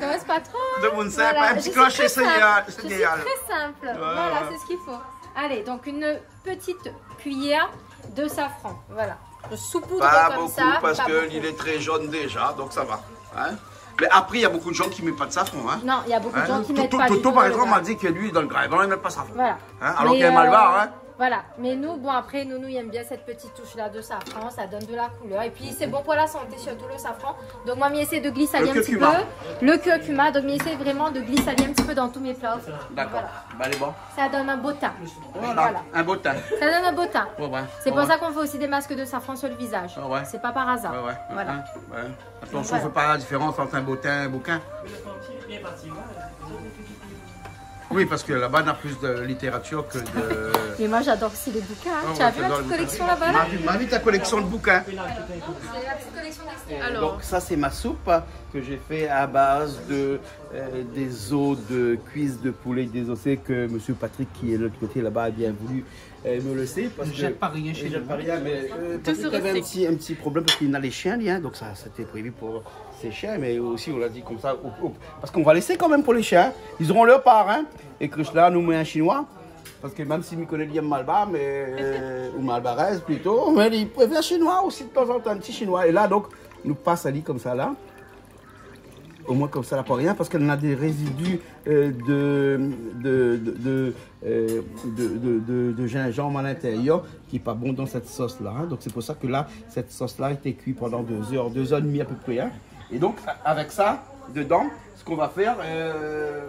Commence pas trop. hein. De mon simple, un je petit suis clocher, très c'est. Je C'est très simple. voilà, c'est ce qu'il faut. Allez, donc une petite cuillère de safran. Voilà. Je saupoudre Pas comme beaucoup ça. parce pas qu'il beaucoup. est très jaune déjà, donc ça va. Hein Mais après, il y a beaucoup de gens qui ne mettent pas de safran. Hein Non, il y a beaucoup de gens Hein qui mettent Toto, pas du Toto, tout par exemple, m'a dit que lui, dans le grain, il ne met pas de safran. Voilà. Hein, alors qu'il est mal euh, barre, hein Voilà, mais nous, bon après, nous, nous, il aime bien cette petite touche-là de safran, ça donne de la couleur. Et puis, c'est bon pour la santé, surtout le safran. Donc, moi, je essaie de glissailler Le un petit peu. Le curcuma, donc, je essaie vraiment de glissailler un petit peu dans tous mes plats. D'accord. Voilà. Bah, allez, bon. Ça donne un beau teint. Voilà. Voilà. Un beau teint. Ça donne un beau teint. Ouais, ouais. C'est pour ouais. ça qu'on fait aussi des masques de safran sur le visage. Ouais. C'est pas par hasard. Ouais, ouais. Voilà. ouais. Attention, Voilà. ne fais pas la différence entre un beau teint et un bouquin. Oui, parce que là-bas, on a plus de littérature que de. Mais moi, j'adore aussi les bouquins. hein. Ah, tu as vu la petite collection là-bas là M'a vu- ta collection de bouquins. C'est la petite collection d'extérieur. Alors, Donc ça c'est ma soupe que j'ai fait à base de euh, des os de cuisses de poulet désossés que Monsieur Patrick qui est de l'autre côté là-bas a bien voulu euh, me laisser parce Je jette pas rien chez je jette nous. pas rien mais euh, Patrick avait un petit, un petit problème parce qu'il a les chiens lui, hein, donc ça c'était prévu pour ses chiens mais aussi on l'a dit comme ça parce qu'on va laisser quand même pour les chiens ils auront leur part hein, et Krishna nous met un chinois parce que même s'il me connaît Liam Malba, mais, euh, ou Malbarès plutôt, mais il préfère chinois aussi de temps en temps, un petit chinois. Et là, donc, nous passe à lit comme ça, là. Au moins comme ça, là, pas rien, parce qu'elle a des résidus euh, euh, de, de- de- de gingembre à l'intérieur qui n'est pas bon dans cette sauce-là. hein. Donc, c'est pour ça que là, cette sauce-là été cuite pendant deux heures, deux heures et demie à peu près. hein. Et donc, avec ça, dedans, ce qu'on va faire, euh,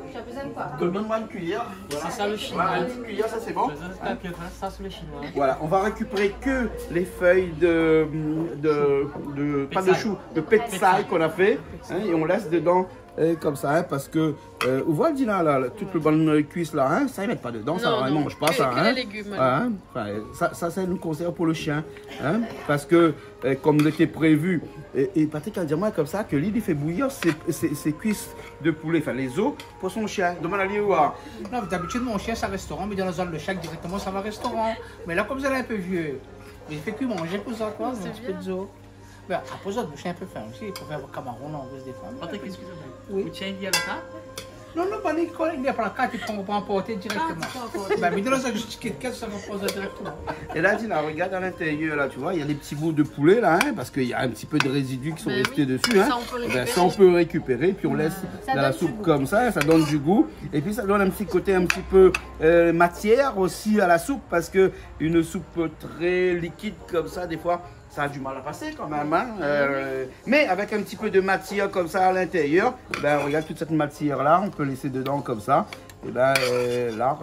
donne-moi une cuillère. Voilà. C'est ça le chinois. Voilà, une petite cuillère, ça c'est bon. Hein. Ça, le chinois. Voilà, on va récupérer que les feuilles de, de, de pas de chou, de petsai qu'on a fait, hein, et on laisse dedans euh, comme ça, hein, parce que, euh, vous voyez Dina, là, toute le bonne cuisse là, hein, ça ils mettent pas dedans, ça, Non, ils mangent pas que- ça. que hein. les légumes, Hein, enfin, ça, ça c'est une conserve pour le chien, hein, parce que, euh, comme c'était prévu, et, et Patrick a dit moi comme ça, que il fait bouillir ses, ses- ses cuisses de poulet, enfin les os, pour son chien. Demande à lui voir. Non, d'habitude, mon chien, c'est un restaurant, mais dans la zone de chaque directement, ça va au restaurant. Mais là, comme vous êtes un peu vieux, il fait que manger pour ça, quoi, un petit peu de zoo. Ben, après ça, le chien peut faire aussi, il peut faire au Cameroun, en plus des femmes. Patrick, excusez-moi. Oui. Vous tiens il y a le cas Non, non, pas il n'y a pas la carte, il prend pour emporter directement. Ah, tu. Ben, mais la zone de Kit ça va poser directement. Et là, Dina, regarde à l'intérieur, là, tu vois, il y a des petits bouts de poulet, là, hein, parce qu'il y a un petit peu de résidus qui sont Ben restés oui. dessus. Hein. Ça, on peut ben, récupérer. ça, on peut récupérer, puis on laisse Ça dans la soupe comme ça, ça donne du goût. Et puis, ça donne un petit côté un petit peu euh, matière aussi à la soupe, parce que une soupe très liquide comme ça, des fois, ça a du mal à passer quand même. Hein. Euh, mais avec un petit peu de matière comme ça à l'intérieur, ben, regarde toute cette matière-là, on peut laisser dedans comme ça. Et ben, euh, là.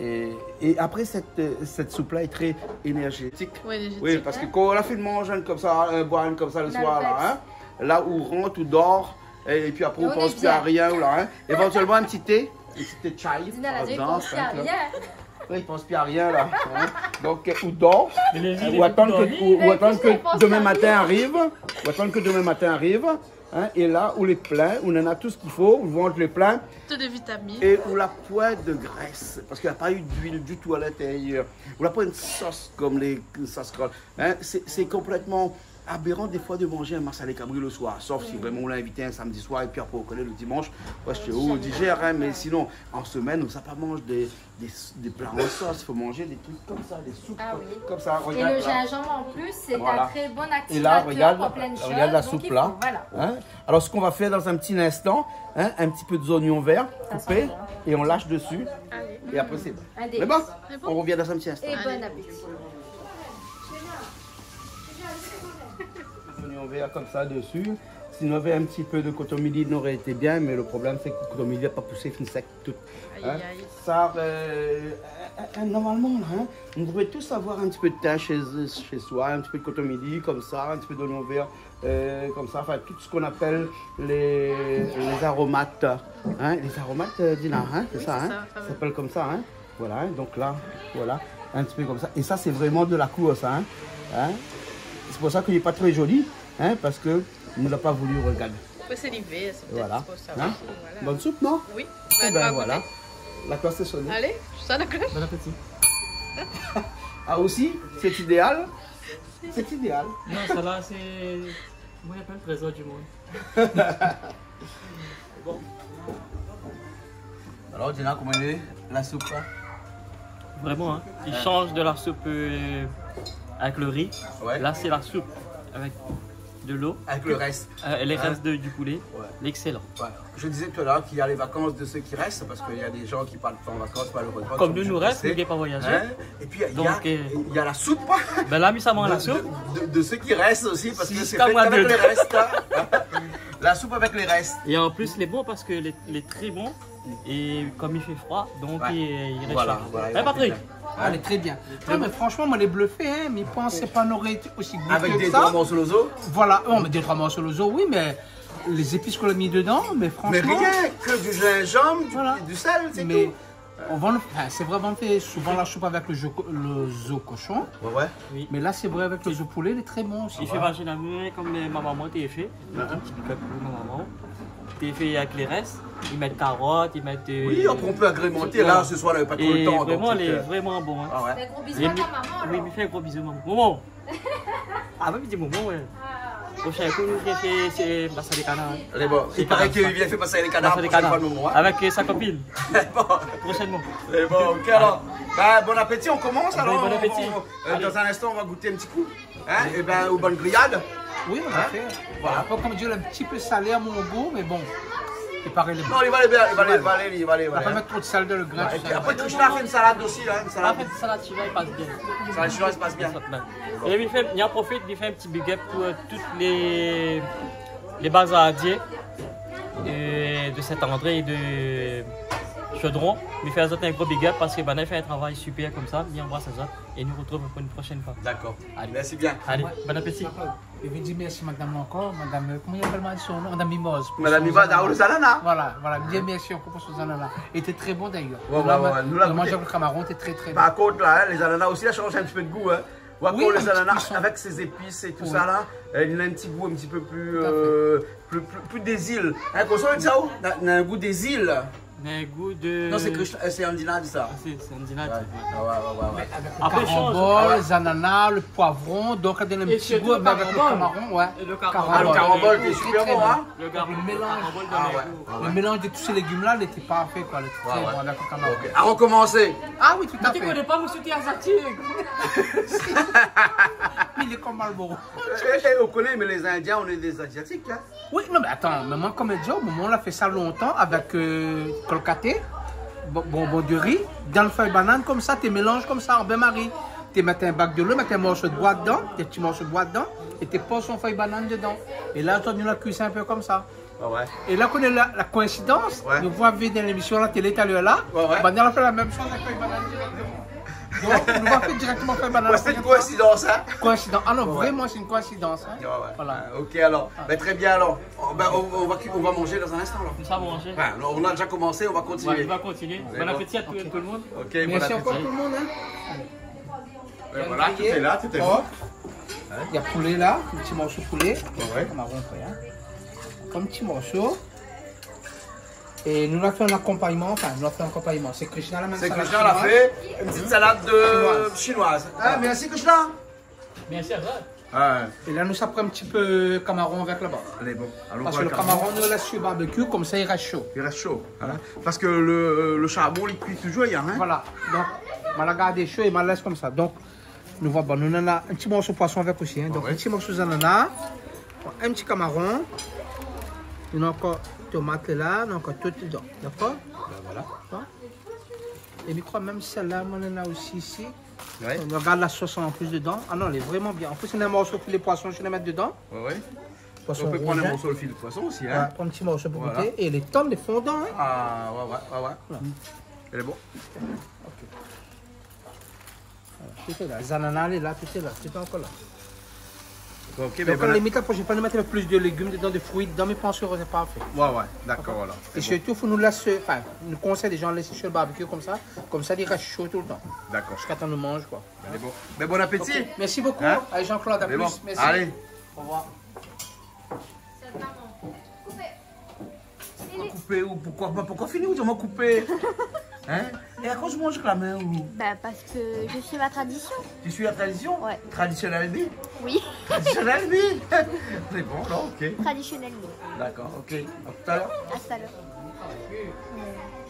Et, et après, cette, cette soupe-là est très énergétique. Oui, parce que quand on la fait manger une comme ça, euh, boire une comme ça le soir, là, hein, là où on rentre ou dort, et, puis après on On pense plus à rien, ou là, hein. éventuellement un petit thé, un petit thé de chai, Dina, par exemple, pensé à hein, là. rien. Oui, il pense plus à rien là. hein. Donc, ou dort, ou attendre que, ou, ou attendre que demain matin arrive, ou attendre que demain matin arrive, hein, et là où les pleins, où on en a tout ce qu'il faut, où ventre les pleins, Tout de vitamines. et où la pointe de graisse, parce qu'il n'y a pas eu d'huile du tout à l'intérieur, où la pointe de sauce comme les sauces crottes, hein, c'est c'est complètement aberrant des fois de manger un massalé cabri le soir, sauf si vraiment on l'a invité un samedi soir et puis après on connaît le dimanche, ouais, je on digère, hein, mais sinon en semaine on ne pas mange des, des, des plats en sauce, il faut manger des trucs comme ça, des soupes Ah oui. comme ça. Et le gingembre en plus, c'est Voilà. un très bon activateur Et là, regarde, en pleine chair. regarde la soupe là. Voilà. Hein Alors, ce qu'on va faire dans un petit instant, hein, un petit peu d'oignons verts Ça coupés et on lâche dessus. Et après, bon. Mais C'est bon on revient dans un petit instant. Et bon appétit. Comme ça dessus. S'il y avait un petit peu de cotomidi, il aurait été bien, mais le problème, c'est que le cotomidi n'a pas poussé, fin sec, tout. Aïe, Hein? aïe. Ça, euh, euh, euh, normalement, hein, on devrait tous avoir un petit peu de thym chez, chez soi, un petit peu de cotomidi comme ça, un petit peu d'oignon vert euh, comme ça, enfin tout ce qu'on appelle les, les aromates. Hein, les aromates, Dina, hein, c'est ça, hein, ça, ça ça va. s'appelle comme ça. Hein, voilà, donc là, voilà, un petit peu comme ça. Et ça, c'est vraiment de la course. Hein, hein. C'est pour ça qu'il n'est pas très joli, hein, parce que ne l'a pas voulu regarder. C'est l'hiver, c'est peut-être Voilà. pour ça Hein? aussi, voilà. Bonne soupe, non Oui. Eh Bah, ben voilà, goûter. la classe est sonnée. Allez, ça d'accord. Bon appétit. Ah aussi, c'est idéal. C'est idéal. Non, ça là, c'est. Moi, il n'y a pas le trésor du monde. Alors, Dina, comment elle est la soupe là? Vraiment, hein. Il change de la soupe euh, avec le riz. Ouais. Là, c'est la soupe avec de l'eau Avec le reste. euh, les Hein? restes de- du poulet. Ouais. L'excellent. Ouais. Je disais tout à l'heure qu'il y a les vacances de ceux qui restent, parce qu'il y a des gens qui partent pas en vacances malheureusement. Comme qui nous, nous de n'avons pas voyagé. Hein? Et puis il y, a- euh, il y a la soupe Ben là, mis ça la de, soupe. de- de- de ceux qui restent aussi, parce Si que c'est fait avec les restes. hein. la soupe avec les restes. Et en plus, il est bon parce que est très bon. Et comme il fait froid, donc Ouais. il, il réchauffe. Voilà, voilà, il Hein, a Patrick fait Ah, elle est très bien. Non, mais franchement, moi, elle est bluffée, hein, mais pensez pas n'aurait été aussi goûteux Avec que des trois morceaux d'ozo. Voilà, on met des trois morceaux de zoo, oui, mais les épices qu'on a mis dedans, mais Mais franchement. rien que du gingembre, du, Voilà. du sel, c'est mais tout. On le- enfin, c'est vrai, on fait souvent la soupe avec le, zoo cochon, Ouais, ouais. mais là, c'est vrai avec le zoo poulet, il est très bon aussi. Il fait manger la main comme ma maman t'a fait. Un petit pick up pour ma maman. T'es fait avec les restes. Ils mettent carottes, ils mettent. euh, Oui, après on peut agrémenter. Là, ce soir, on n'avait pas trop le temps. vraiment, elle est vraiment bon. Hein. Ah ouais. Fais gros bisous à ta maman Oui, mais fais un gros bisou, maman. Maman Ah, bah, dis maman, ouais. Prochain coup, vient faire c'est Bassa des canards. Bon. Il paraît qu'il vient faire canards Bassa des canards. fois de moment. hein. Avec euh, sa copine, Bon. prochainement. Bon, ok alors. Bah, bon appétit, on commence alors. bon On- appétit. on- euh, dans un instant, on va goûter un petit coup. Hein, et ben, aux bonnes grillades. Oui, on va faire. Voilà, pas comme dire, un petit peu salé à mon goût, mais bon, c'est pareil les Non, il va aller bien, il va aller, il va aller, il va aller. il On va va pas aller. mettre trop de sel dans le grain. Et après, Krishna fait une salade aussi, une En salade. fait, salade chinoise, il passe bien. Salade chinoise passe bien. Et il, fait, il en profite, il fait un petit big up pour euh, toutes les, les bazardiers euh, de Saint-André et de Chaudron. Il fait à autres un gros big up parce que il fait un travail super comme ça. Il embrasse les autres et nous retrouve pour une prochaine fois. D'accord. Allez. Merci bien. Allez, bon appétit. Je vais dire merci madame encore, madame, comment il appelle madame son nom? Madame Mimose. Madame ananas. Daoul Salana. Voilà, voilà, bien merci encore pour son ananas. Il était très bon d'ailleurs. Ouais, ouais, ouais, nous l'avons le goûté. avec le camaron était très très bon. Par contre, là, hein, les ananas aussi, là, change un petit peu de goût. Hein. Voir Oui, petit ananas, cuisson. avec ses épices et tout Oui. ça, là, euh, il a un petit goût un petit peu plus. à euh, plus, plus, plus des îles. Hein, qu'on soit ça, où Il a un goût des îles. De. Non, c'est Krishna, euh, c'est ça. Ah, C'est dîner. Ouais, ouais, ouais, ouais. Avec Après, Ah les ananas, le poivron, donc ça donne un Et petit surtout goût le mais avec le carambole. camaron, ouais. Et le Ah, le super bon, hein mélange. Ah ah Le mélange de tous ces légumes-là, il était parfait, quoi. Il était très Ouais, ouais. bon avec le camaron. Ok. À recommencer. Ah oui, tout à Tu fait. connais pas monsieur il est comme Marlboro. Eh, eh, on connaît, mais les Indiens, on est des Asiatiques. Hein. Oui, non, mais attends, mais moi, comme dit, au moment on a fait ça longtemps avec euh, colcaté, bon- bonbon de riz, dans le feuille banane, comme ça, tu mélanges comme ça en bain-marie. Tu mets un bac de l'eau, mets un morceau de bois dedans, des petits morceaux de bois dedans, et tu poses son feuille banane dedans. Et là, tu as cuit un peu comme ça. Ah ouais. Et là, qu'on est la, la coïncidence, Ouais. nous voyons dans l'émission à la télé tout à l'heure là, Ouais, ouais. ben, on a fait la même chose avec feuille banane. Donc, nous va faire directement feuille banane. Ouais, c'est une coïncidence, hein? Coïncidence. Ah non, vraiment, c'est une coïncidence. hein. Ouais, ouais. Voilà. Ah, Ok, alors. Ben, très bien, alors. Oh, ben, on, on va, on va manger dans un instant, alors. Nous savons manger. Enfin, alors, on a déjà commencé, on va Ouais, continuer. on va continuer. Bon bon. appétit à tout, tout le monde. Ok, bon Merci encore appétit. tout le monde. Hein. Ouais, Voilà, tout est là, tout est Oh. bon. Il y a poulet là, un petit morceau de poulet. Ouais. Camaron, quoi, hein. un petit morceau. Et nous avons fait un accompagnement, enfin, nous avons fait un accompagnement. C'est Krishna la même C'est salade Krishna l'a fait une petite salade de chinoise. Ah, merci Krishna. Merci à toi. Ah, Et là, nous ça prend un petit peu camaron avec là-bas. allez, bon. Allons Parce que le camaron, nous le laisse sur barbecue, comme ça, il reste chaud. Il reste chaud. hein. Parce que le, le charbon, il cuit toujours, il y a hein. Voilà. Donc, on l'a gardé chaud et on laisse comme ça. Donc, nous voilà, nous en avons un petit morceau de poisson avec aussi. hein. Donc, Ouais. un petit morceau d'ananas, un petit camaron. Nous avons encore tomate là, encore tout dedans. D'accord? Ben, Voilà. Bon. Et je crois même celle-là, on en a aussi ici. Ouais. On regarde la sauce en plus dedans. Ah non, elle est vraiment bien. En plus, on a un morceau pour les poissons, je vais les mettre dedans. Ouais, ouais. Poisson On peut prendre un morceau de fil de poisson aussi. Voilà, Hein. prendre un petit morceau pour Voilà. goûter. Et les tonnes de fondant. Hein. Ah, ouais, ouais, ouais, ouais. Elle est bon. Tout est là. Les ananas, elle est là, tout est là. Tout est encore là. Ok, mais Donc, à voilà. la limite, la prochaine fois, nous mettre plus de légumes dedans, de fruits dedans, mais pas sûr c'est parfait. Ouais, ouais, d'accord, voilà. Et surtout, il faut nous laisser, enfin, nous conseille des gens de laisser sur le barbecue comme ça, comme ça, il reste chaud tout le temps. D'accord. Jusqu'à temps nous mange, quoi. Elle est bon. Mais bon appétit. Merci beaucoup. Hein? Allez, Jean-Claude, à plus. bon. Merci. Allez. Au revoir. Pourquoi couper ou pourquoi, bah, pourquoi finir ou tu m'as coupé Hein Et à quoi je mange la main ou Bah parce que je suis ma tradition. Tu suis la tradition Ouais. Traditionnelle vie Oui, Traditionnelle vie C'est bon, là, ok. traditionnellement. D'accord, ok. À tout à l'heure. À tout à l'heure.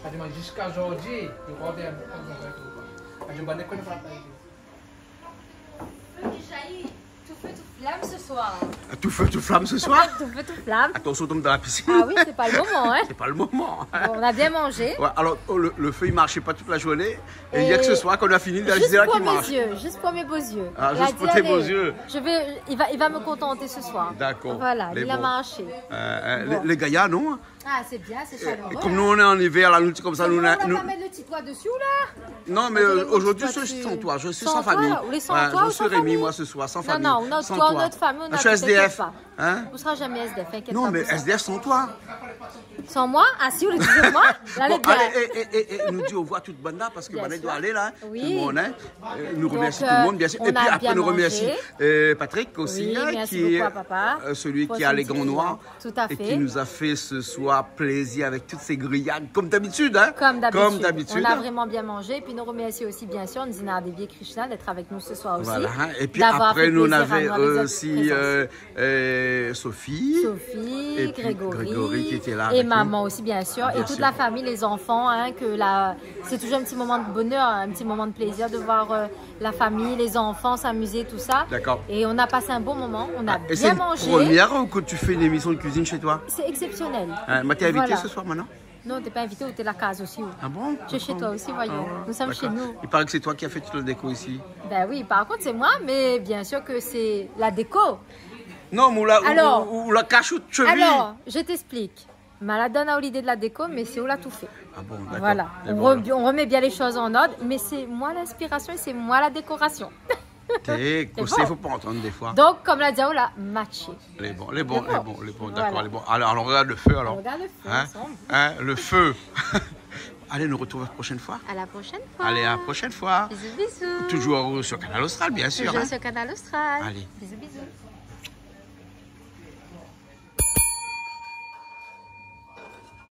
Ça demande jusqu'à aujourd'hui. Je vois bien. Je vais connaître la Tout feu, tout flamme ce soir. Tout feu, tout flamme ce soir Tout feu, tout flamme. Attention, tombe dans la piscine. Ah oui, c'est pas le moment, hein. C'est pas le moment. hein. Bon, on a bien mangé. Ouais, alors, oh, le, le feu, il marchait pas toute la journée. Et, Et il y a que ce soir qu'on a fini de la Juste pour mes marche. yeux, juste pour mes beaux yeux. Ah, juste pour tes beaux yeux. Je vais, il va, il va me contenter ce soir. D'accord. Voilà, il a marché. Euh, euh, Bon. les, les Gaïas, non? Ah, c'est bien, c'est chaleureux. Comme nous, on est en hiver, là, nous, comme ça, nous, on va pas mettre le petit toit dessus là Non, mais euh, aujourd'hui, je suis sans toi, je suis sans famille. Vous voulez sans toi je ou suis Rémi, moi, ce soir, sans Non, famille. non, sans toi, notre famille, on a Je suis SDF. Hein? On sera jamais SDF, inquiète non, mais. SDF sans toi. Sans moi? Ah si, vous voulez toujours moi? Là, Bon, allez, et, et, et, et nous dit au revoir toute bande là parce que sûr. doit aller là. Oui. Tout le monde, hein. Euh, Nous euh, tout le monde, bien sûr. on Et puis après, nous remercie euh, Patrick aussi, hein, qui est euh, celui qui a les gants noirs. Tout à Et fait. qui nous a fait ce soir plaisir avec toutes ces grillades, comme d'habitude. Hein. Comme d'habitude. On a vraiment bien mangé. Et puis nous remercions aussi, bien sûr, Nzina Devi Krishna d'être avec nous ce soir aussi. Voilà. hein. Et puis après, nous on avait aussi Sophie. Sophie, Et Grégory, Grégory qui était là et nous. maman aussi bien sûr, Bien et toute sûr. la famille, les enfants, hein, que la... c'est toujours un petit moment de bonheur, un petit moment de plaisir de voir euh, la famille, les enfants s'amuser, tout ça. D'accord. Et on a passé un bon moment, on a Et c'est bien mangé. première que tu fais une émission de cuisine chez toi? C'est exceptionnel. hein, Moi, t'es invité Voilà. ce soir maintenant? Non, t'es pas invité ou t'es la case aussi. ou- Ah bon? Tu chez toi aussi, voyons. Nous sommes chez nous. Il paraît que c'est toi qui as fait toute la déco ici. Ben oui, par contre c'est moi, mais bien sûr que c'est la déco. Non, mais ou la, Alors- ou, ou la cachoute cheville. Alors, je t'explique. Maladonna a l'idée de la déco, mais c'est où l'a tout fait. Ah bon. Voilà, on, bon, re- on remet bien les choses en ordre, mais c'est moi l'inspiration et c'est moi la décoration. T'es bon. faut pas entendre des fois. Donc, comme l'a dit, on matché. Les bons, les bons, Les bons. les bons, Voilà. d'accord, les bons. Alors, alors, on regarde le feu On alors. regarde le feu Hein ensemble. Hein, le feu. Allez, nous retrouvons la prochaine fois. À la prochaine fois. Allez, à la prochaine fois. Bisous, bisous. Toujours sur Canal Austral, bien sûr. Toujours hein. sur Canal Austral. Allez. Bisous, bisous.